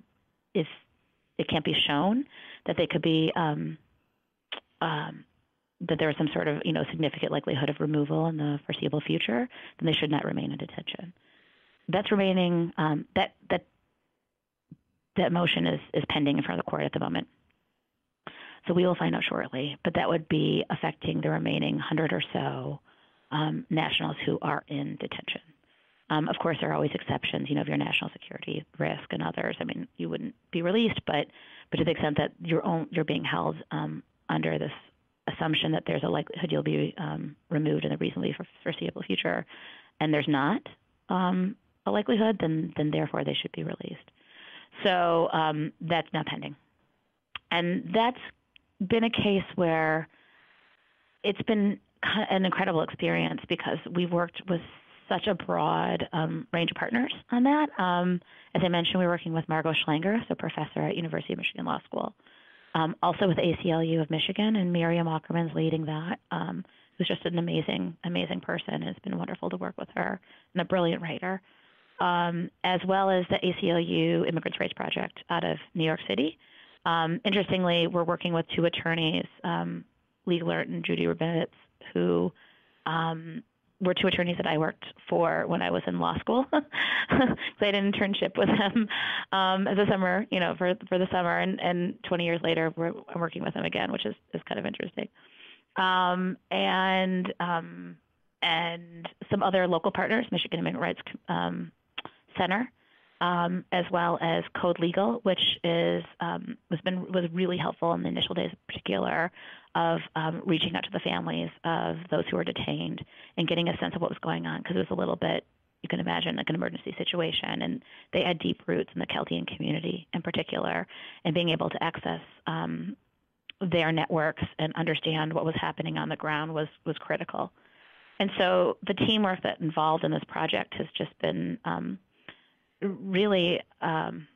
if it can't be shown that they could be um, that there is some sort of you know significant likelihood of removal in the foreseeable future, then they should not remain in detention. That's remaining um, that that that motion is, is pending in front of the court at the moment. So we will find out shortly, but that would be affecting the remaining 100 or so um, nationals who are in detention. Um, of course, there are always exceptions. You know, if you're national security risk and others, I mean, you wouldn't be released, but but to the extent that you're own, you're being held um, under this assumption that there's a likelihood you'll be um, removed in the reasonably foreseeable future, and there's not um, a likelihood, then then therefore they should be released. So um, that's now pending, and that's been a case where it's been an incredible experience because we've worked with such a broad um, range of partners on that. Um, as I mentioned, we're working with Margot Schlanger, a professor at University of Michigan Law School, um, also with ACLU of Michigan, and Miriam Aukerman's leading that. Um, who's just an amazing, amazing person. It's been wonderful to work with her, and a brilliant writer, um, as well as the ACLU Immigrants' Rights Project out of New York City. Um, interestingly, we're working with two attorneys, Lee Gelernt and Judy Rabinowitz, who um, were two attorneys that I worked for when I was in law school. so I had an internship with them um, as a summer, you know, for for the summer, and and 20 years later, we're, I'm working with them again, which is is kind of interesting. Um, and um, and some other local partners, Michigan Immigrant Rights um, Center, um, as well as Code Legal, which is um, was been was really helpful in the initial days, in particular, of um, reaching out to the families of those who were detained and getting a sense of what was going on because it was a little bit you can imagine like an emergency situation and they had deep roots in the Chaldean community in particular and being able to access um, their networks and understand what was happening on the ground was was critical. And so the teamwork that involved in this project has just been um, really, um,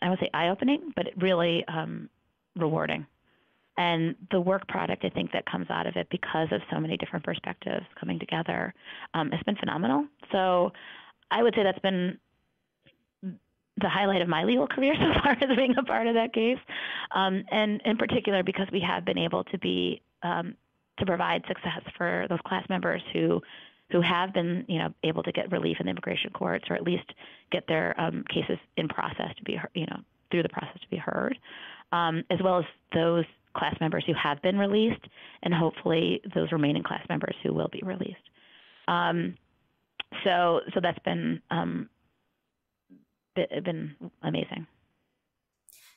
I would say, eye-opening, but really um, rewarding. And the work product, I think, that comes out of it because of so many different perspectives coming together um, has been phenomenal. So I would say that's been the highlight of my legal career so far as being a part of that case, um, and in particular because we have been able to be um, to provide success for those class members who who have been you know able to get relief in the immigration courts or at least get their um, cases in process to be you know through the process to be heard, um, as well as those class members who have been released, and hopefully those remaining class members who will be released. Um, so so that's been um, been amazing.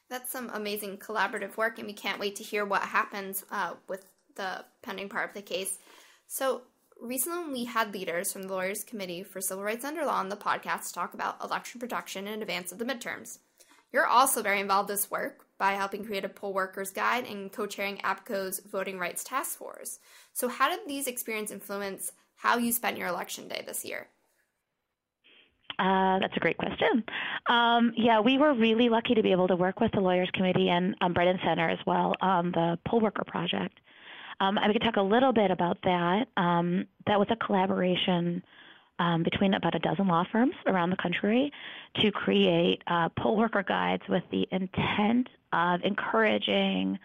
That's some amazing collaborative work, and we can't wait to hear what happens uh, with the pending part of the case. So, recently we had leaders from the Lawyers Committee for Civil Rights Under Law on the podcast talk about election protection in advance of the midterms. You're also very involved in this work by helping create a poll workers guide and co-chairing APBCo's Voting Rights Task Force. So, how did these experiences influence how you spent your election day this year? Uh, that's a great question. Um, yeah, we were really lucky to be able to work with the Lawyers Committee and um, Brennan Center as well on the poll worker project. Um, I could talk a little bit about that. Um, that was a collaboration um, between about a dozen law firms around the country to create uh, poll worker guides with the intent of encouraging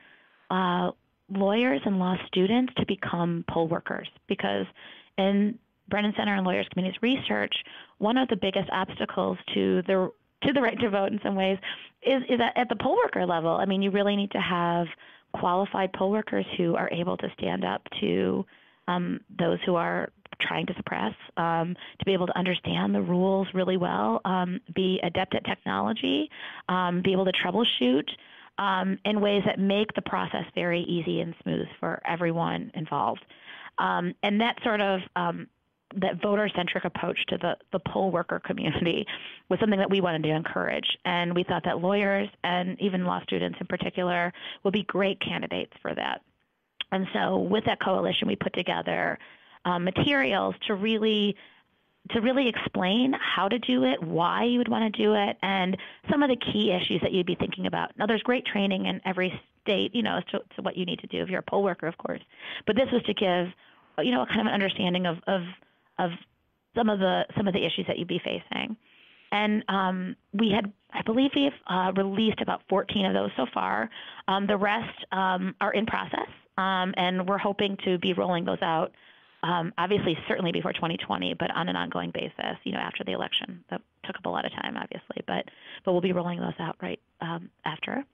uh, lawyers and law students to become poll workers because in Brennan Center and Lawyers Committee's research, one of the biggest obstacles to the to the right to vote in some ways is is at, at the poll worker level. I mean, you really need to have qualified poll workers who are able to stand up to um, those who are trying to suppress, um, to be able to understand the rules really well, um, be adept at technology, um, be able to troubleshoot um, in ways that make the process very easy and smooth for everyone involved. Um, and that sort of that voter-centric approach to the, the poll worker community was something that we wanted to encourage. And we thought that lawyers and even law students in particular would be great candidates for that. And so with that coalition, we put together um, materials to really to really explain how to do it, why you would want to do it, and some of the key issues that you'd be thinking about. Now, there's great training in every state, you know, as to, to what you need to do if you're a poll worker, of course. But this was to give, you know, a kind of an understanding of of of some of the some of the issues that you'd be facing. And um, we had, I believe, we've uh, released about 14 of those so far. Um, the rest um, are in process, um, and we're hoping to be rolling those out um, obviously, certainly before 2020, but on an ongoing basis, you know, after the election. That took up a lot of time, obviously, but, but we'll be rolling those out right after.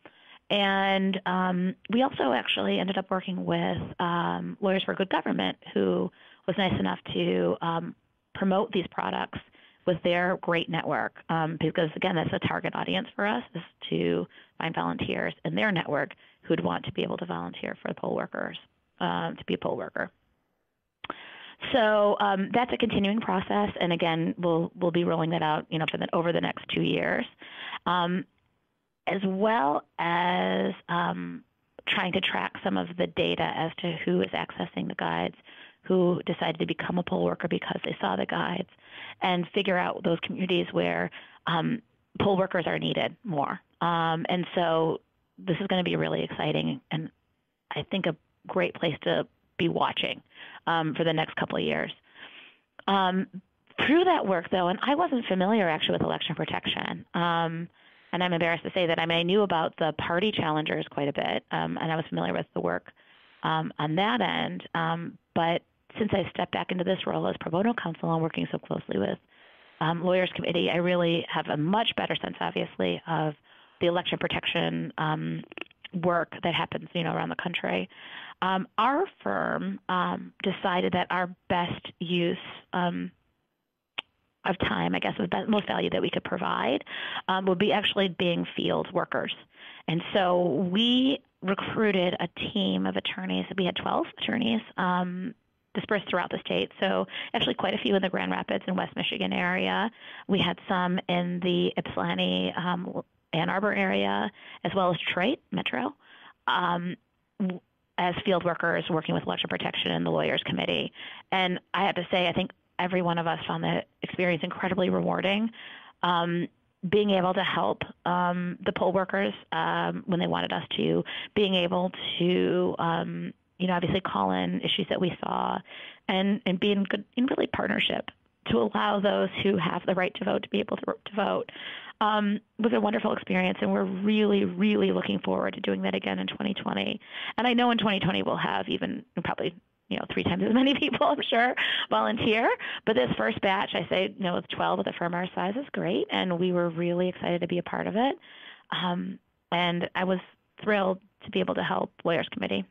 And um, we also actually ended up working with um, Lawyers for Good Government, who was nice enough to um, promote these products with their great network. Um, because again, that's a target audience for us is to find volunteers in their network who'd want to be able to volunteer for the poll workers um, to be a poll worker. So um, that's a continuing process, and again, we'll we'll be rolling that out, you know, for the, over the next two years, um, as well as um, trying to track some of the data as to who is accessing the guides, who decided to become a poll worker because they saw the guides, and figure out those communities where um, poll workers are needed more. Um, and so this is going to be really exciting, and I think a great place to be watching um, for the next couple of years. Um, through that work, though, and I wasn't familiar actually with election protection. Um, and I'm embarrassed to say that I mean I knew about the party challengers quite a bit, um, and I was familiar with the work um, on that end. Um, but since I stepped back into this role as pro bono counsel and working so closely with um, lawyers committee, I really have a much better sense, obviously, of the election protection um, work that happens, you know, around the country. Um, our firm um, decided that our best use um, of time, I guess, the most value that we could provide, um, would be actually being field workers. And so we recruited a team of attorneys. We had 12 attorneys um, dispersed throughout the state. So actually quite a few in the Grand Rapids and West Michigan area. We had some in the Ypsilanti, um, Ann Arbor area, as well as Detroit Metro. Um, as field workers working with election protection and the lawyers committee. And I have to say, I think every one of us found the experience incredibly rewarding. Um, being able to help um, the poll workers um, when they wanted us to, being able to, um, you know, obviously call in issues that we saw, and and be in good, in really partnership to allow those who have the right to vote to be able to, to vote um, was a wonderful experience, and we're really, really looking forward to doing that again in 2020. And I know in 2020 we'll have even probably you know three times as many people, I'm sure, volunteer. But this first batch, I say, you know, with 12 with a firm our size is great, and we were really excited to be a part of it. Um, and I was thrilled to be able to help Lawyers Committee.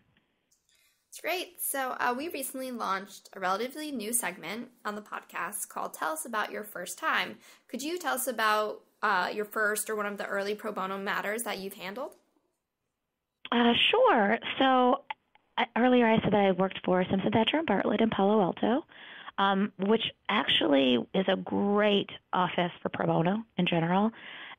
Great. So, uh, we recently launched a relatively new segment on the podcast called Tell Us About Your First Time. Could you tell us about uh, your first or one of the early pro bono matters that you've handled? Uh, sure. So, uh, earlier I said that I worked for Simpson Thacher and Bartlett in Palo Alto. Um, which actually is a great office for pro bono in general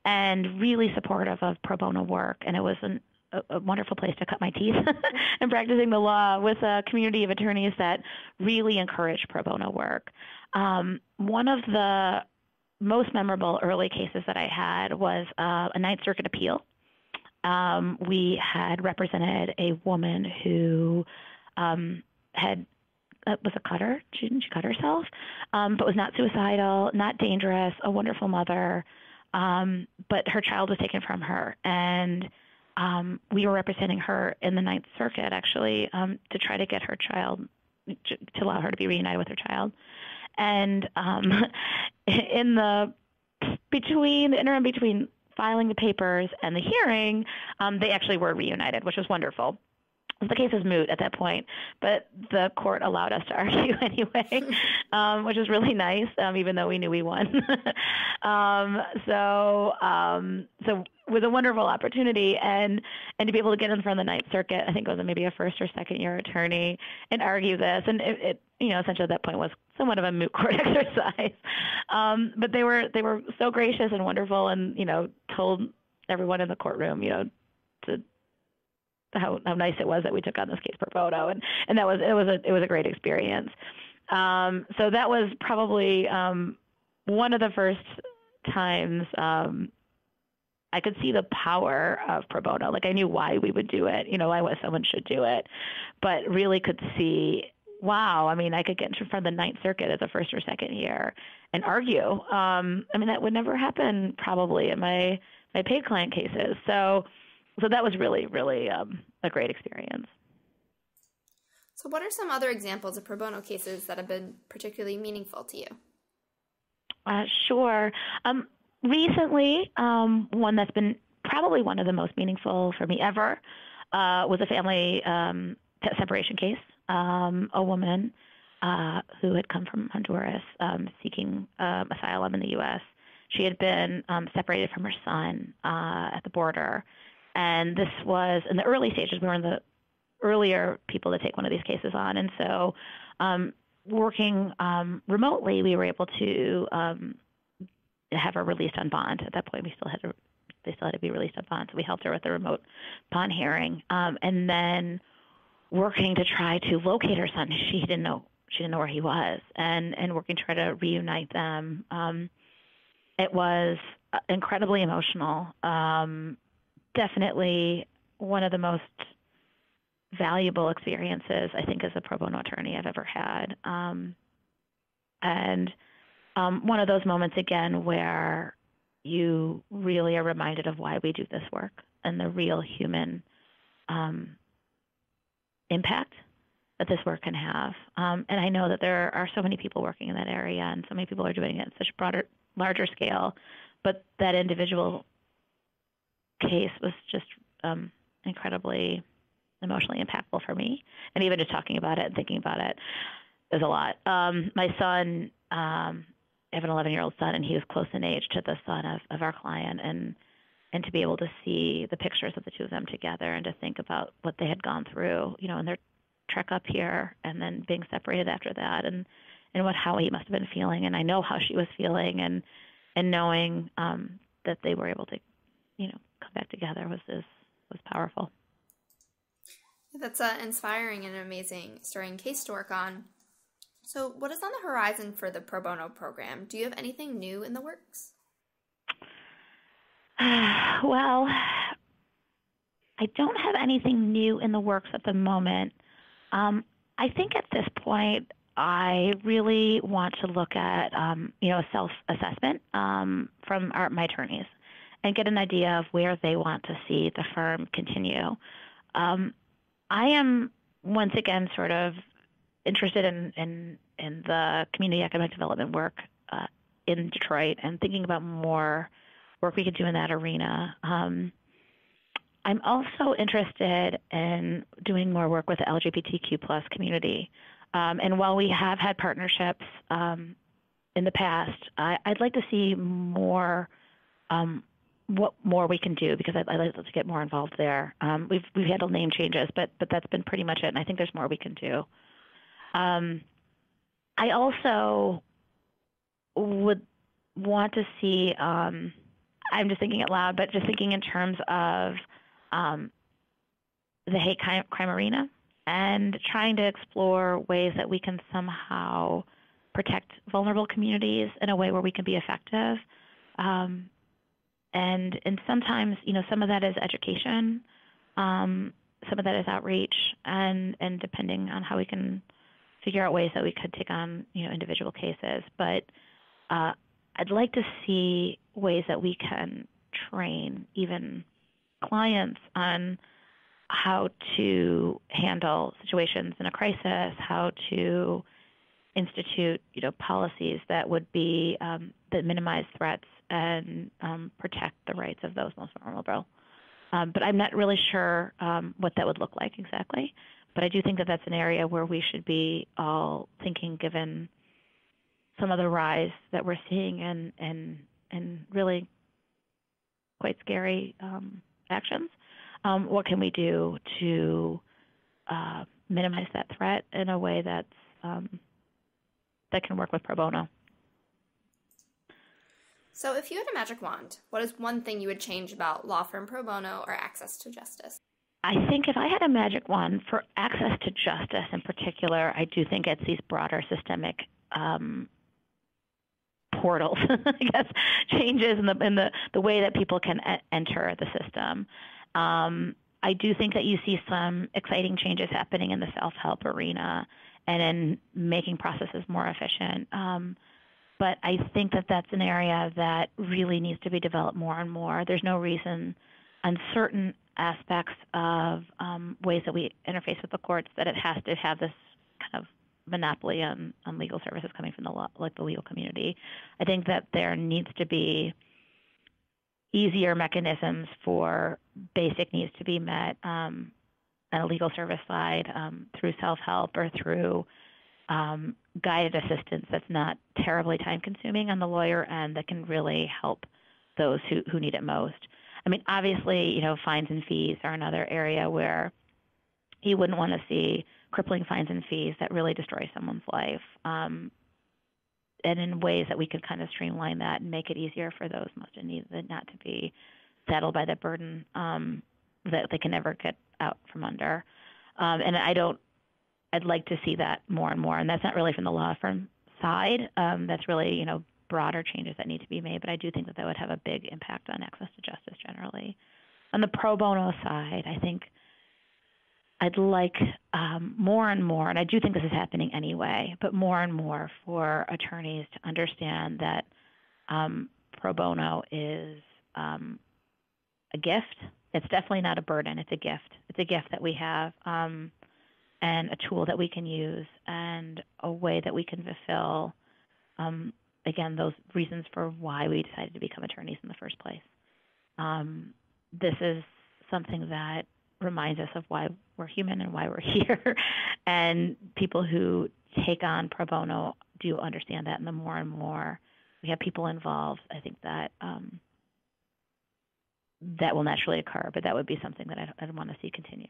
and really supportive of pro bono work. And it was an a, a wonderful place to cut my teeth and practicing the law with a community of attorneys that really encourage pro bono work. Um, one of the most memorable early cases that I had was uh, a Ninth Circuit appeal. Um, we had represented a woman who um, had uh, was a cutter. She she cut herself, um, but was not suicidal, not dangerous, a wonderful mother. Um, but her child was taken from her, and um, we were representing her in the Ninth Circuit actually um, to try to get her child to allow her to be reunited with her child. And um, in the between the interim between filing the papers and the hearing, um, they actually were reunited, which was wonderful the case was moot at that point, but the court allowed us to argue anyway, um, which was really nice, um, even though we knew we won. um, so, um, so was a wonderful opportunity, and and to be able to get in front of the Ninth Circuit, I think it was maybe a first or second year attorney, and argue this, and it, it you know essentially at that point was somewhat of a moot court exercise. Um, but they were they were so gracious and wonderful, and you know told everyone in the courtroom, you know, to how, how nice it was that we took on this case pro bono, and and that was it was a it was a great experience. Um, so that was probably um, one of the first times um, I could see the power of pro bono. Like I knew why we would do it, you know, why someone should do it, but really could see, wow. I mean, I could get in front of the Ninth Circuit as a first or second year and argue. Um, I mean, that would never happen probably in my my paid client cases. So so that was really, really um, a great experience. So, what are some other examples of pro bono cases that have been particularly meaningful to you? Uh, sure. Um, recently, um, one that's been probably one of the most meaningful for me ever uh, was a family um, separation case. Um, a woman uh, who had come from Honduras um, seeking um, asylum in the U.S. She had been separated from her son uh, at the border. And this was in the early stages. We were in the earlier people to take one of these cases on. And so, um, working um, remotely, we were able to um, have her released on bond. At that point, we still had to, they still had to be released on bond. So we helped her with the remote bond hearing, um, and then working to try to locate her son. She didn't know she didn't know where he was, and and working to try to reunite them. Um, it was uh, incredibly emotional. Um, definitely one of the most valuable experiences I think as a pro bono attorney I've ever had. Um, and um, one of those moments again where you really are reminded of why we do this work and the real human um, impact that this work can have. Um, and I know that there are so many people working in that area, and so many people are doing it at such broader, larger scale. But that individual case was just um, incredibly emotionally impactful for me. And even just talking about it and thinking about it is a lot. Um, my son, um, I have an 11 year old son, and he was close in age to the son of, of our client. And and to be able to see the pictures of the two of them together and to think about what they had gone through, you know, in their trek up here and then being separated after that and and what how he must have been feeling and I know how she was feeling and and knowing um that they were able to you know come back together was is was powerful. That's an inspiring and amazing story and case to work on. So, what is on the horizon for the pro bono program? Do you have anything new in the works? well, I don't have anything new in the works at the moment. Um, I think at this point, I really want to look at, um, you know, a self-assessment um, from our, my attorneys and get an idea of where they want to see the firm continue. Um, I am once again sort of interested in in, in the community economic development work uh, in Detroit and thinking about more work we could do in that arena. Um, I'm also interested in doing more work with the LGBTQ plus community. Um, and while we have had partnerships um, in the past, I, would like to see more um, what more we can do because I'd, I'd, like to get more involved there. Um, we've we've handled name changes, but but that's been pretty much it. And I think there's more we can do. Um, I also would want to see. Um, I'm just thinking out loud, but just thinking in terms of um, the hate crime arena and trying to explore ways that we can somehow protect vulnerable communities in a way where we can be effective. Um, and and sometimes you know some of that is education, um, some of that is outreach, and and depending on how we can figure out ways that we could take on you know individual cases, but uh, I'd like to see ways that we can train even clients on how to handle situations in a crisis, how to institute you know policies that would be um, that minimize threats and um, protect the rights of those most vulnerable. Um, but I'm not really sure um, what that would look like exactly. But I do think that that's an area where we should be all thinking, given some of the rise that we're seeing and and and really quite scary um, actions. Um, what can we do to uh, minimize that threat in a way that's um, that can work with pro bono? So, if you had a magic wand, what is one thing you would change about law firm pro bono or access to justice? I think if I had a magic wand for access to justice in particular, I do think it's these broader systemic um, portals, I guess, changes in the in the, the way that people can enter the system. Um, I do think that you see some exciting changes happening in the self help arena and in making processes more efficient. Um, but I think that that's an area that really needs to be developed more and more. There's no reason on certain aspects of um, ways that we interface with the courts that it has to have this kind of monopoly on, on legal services coming from the law, like the legal community. I think that there needs to be easier mechanisms for basic needs to be met um, on a legal service side um, through self-help or through um, guided assistance that's not terribly time consuming on the lawyer end that can really help those who, who need it most. I mean, obviously, you know, fines and fees are another area where you wouldn't want to see crippling fines and fees that really destroy someone's life. Um, and in ways that we could kind of streamline that and make it easier for those most in need not to be saddled by that burden um, that they can never get out from under. Um, and I don't, I'd like to see that more and more. And that's not really from the law firm side. Um, that's really, you know, broader changes that need to be made. But I do think that that would have a big impact on access to justice generally. On the pro bono side, I think I'd like um, more and more, and I do think this is happening anyway, but more and more for attorneys to understand that um, pro bono is um, a gift. It's definitely not a burden. It's a gift. It's a gift that we have, um, and a tool that we can use, and a way that we can fulfill, um, again, those reasons for why we decided to become attorneys in the first place. Um, this is something that reminds us of why we're human and why we're here. and people who take on pro bono do understand that, and the more and more we have people involved, I think that um, that will naturally occur. But that would be something that I'd, I'd want to see continue.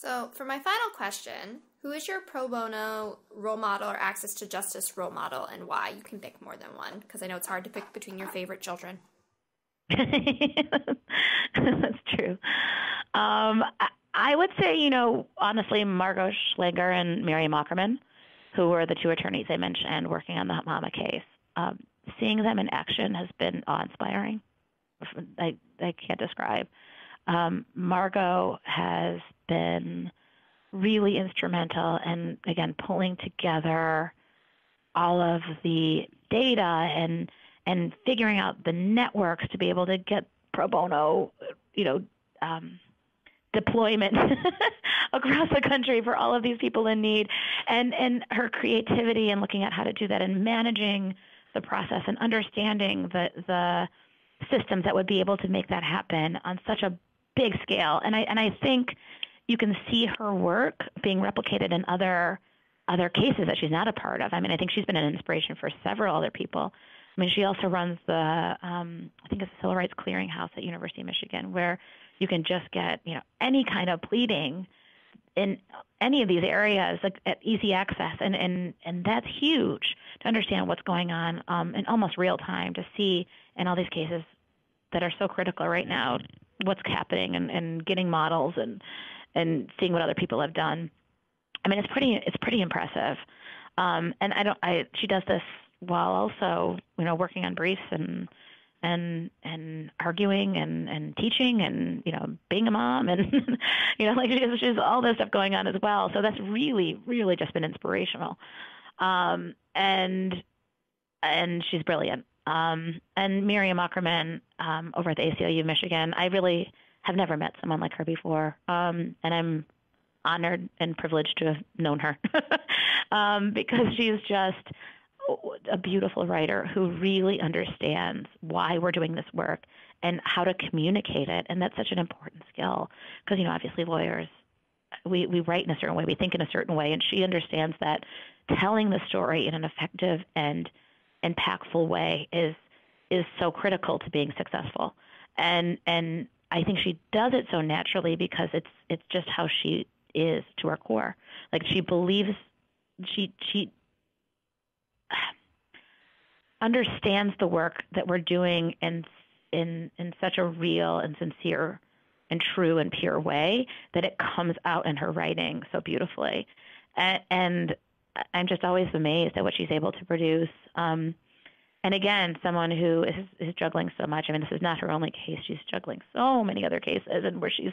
So, for my final question, who is your pro bono role model or access to justice role model and why? You can pick more than one because I know it's hard to pick between your favorite children. That's true. Um, I, would say, you know, honestly, Margo Schlanger and Mary Aukerman, who were the two attorneys I mentioned working on the Hamama case, um, seeing them in action has been awe-inspiring. I, I can't describe. Um, Margot has been really instrumental in, again, pulling together all of the data and and figuring out the networks to be able to get pro bono, you know, um, deployment across the country for all of these people in need, and and her creativity and looking at how to do that and managing the process and understanding the the systems that would be able to make that happen on such a big scale. And I and I think you can see her work being replicated in other other cases that she's not a part of. I mean, I think she's been an inspiration for several other people. I mean, she also runs the, um, I think it's the Civil Rights Clearinghouse at University of Michigan, where you can just get, you know, any kind of pleading in any of these areas like at easy access, and and and that's huge to understand what's going on um, in almost real time to see in all these cases that are so critical right now what's happening and, and getting models and and seeing what other people have done. I mean, it's pretty it's pretty impressive. Um, and I don't I she does this while also you know working on briefs and and and arguing and and teaching and you know being a mom and you know like she's, she's all this stuff going on as well so that's really really just been inspirational um and and she's brilliant um and Miriam Aukerman um over at the ACLU of Michigan I really have never met someone like her before um and I'm honored and privileged to have known her um because she's just a beautiful writer who really understands why we're doing this work and how to communicate it. And that's such an important skill because, you know, obviously lawyers, we, we write in a certain way, we think in a certain way, and she understands that telling the story in an effective and impactful way is is so critical to being successful. And and I think she does it so naturally because it's it's just how she is to her core. Like she believes she she understands the work that we're doing in in in such a real and sincere and true and pure way that it comes out in her writing so beautifully and, and i'm just always amazed at what she's able to produce um, and again someone who is, is juggling so much i mean this is not her only case she's juggling so many other cases and where she's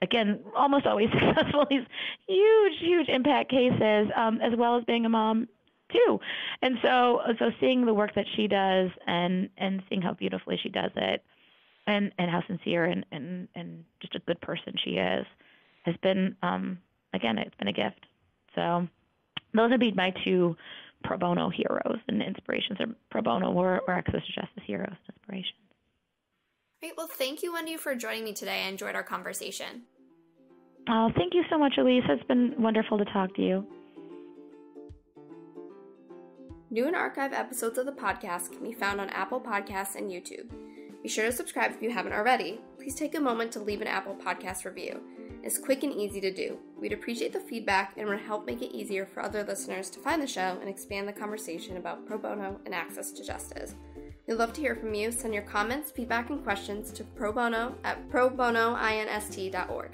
again almost always successful these huge huge impact cases um, as well as being a mom too. And so so seeing the work that she does and and seeing how beautifully she does it, and and how sincere and and and just a good person she is has been um again it's been a gift so those would be my two pro bono heroes and inspirations or pro bono or, or access to justice heroes and inspirations Great. Well, thank you, Wendy, for joining me today. I enjoyed our conversation. Oh, thank you so much, Elise. It's been wonderful to talk to you. New and archive episodes of the podcast can be found on Apple Podcasts and YouTube. Be sure to subscribe if you haven't already. Please take a moment to leave an Apple Podcast review. It's quick and easy to do. We'd appreciate the feedback and would help make it easier for other listeners to find the show and expand the conversation about pro bono and access to justice. We'd love to hear from you. Send your comments, feedback, and questions to pro bono at probonoinst.org.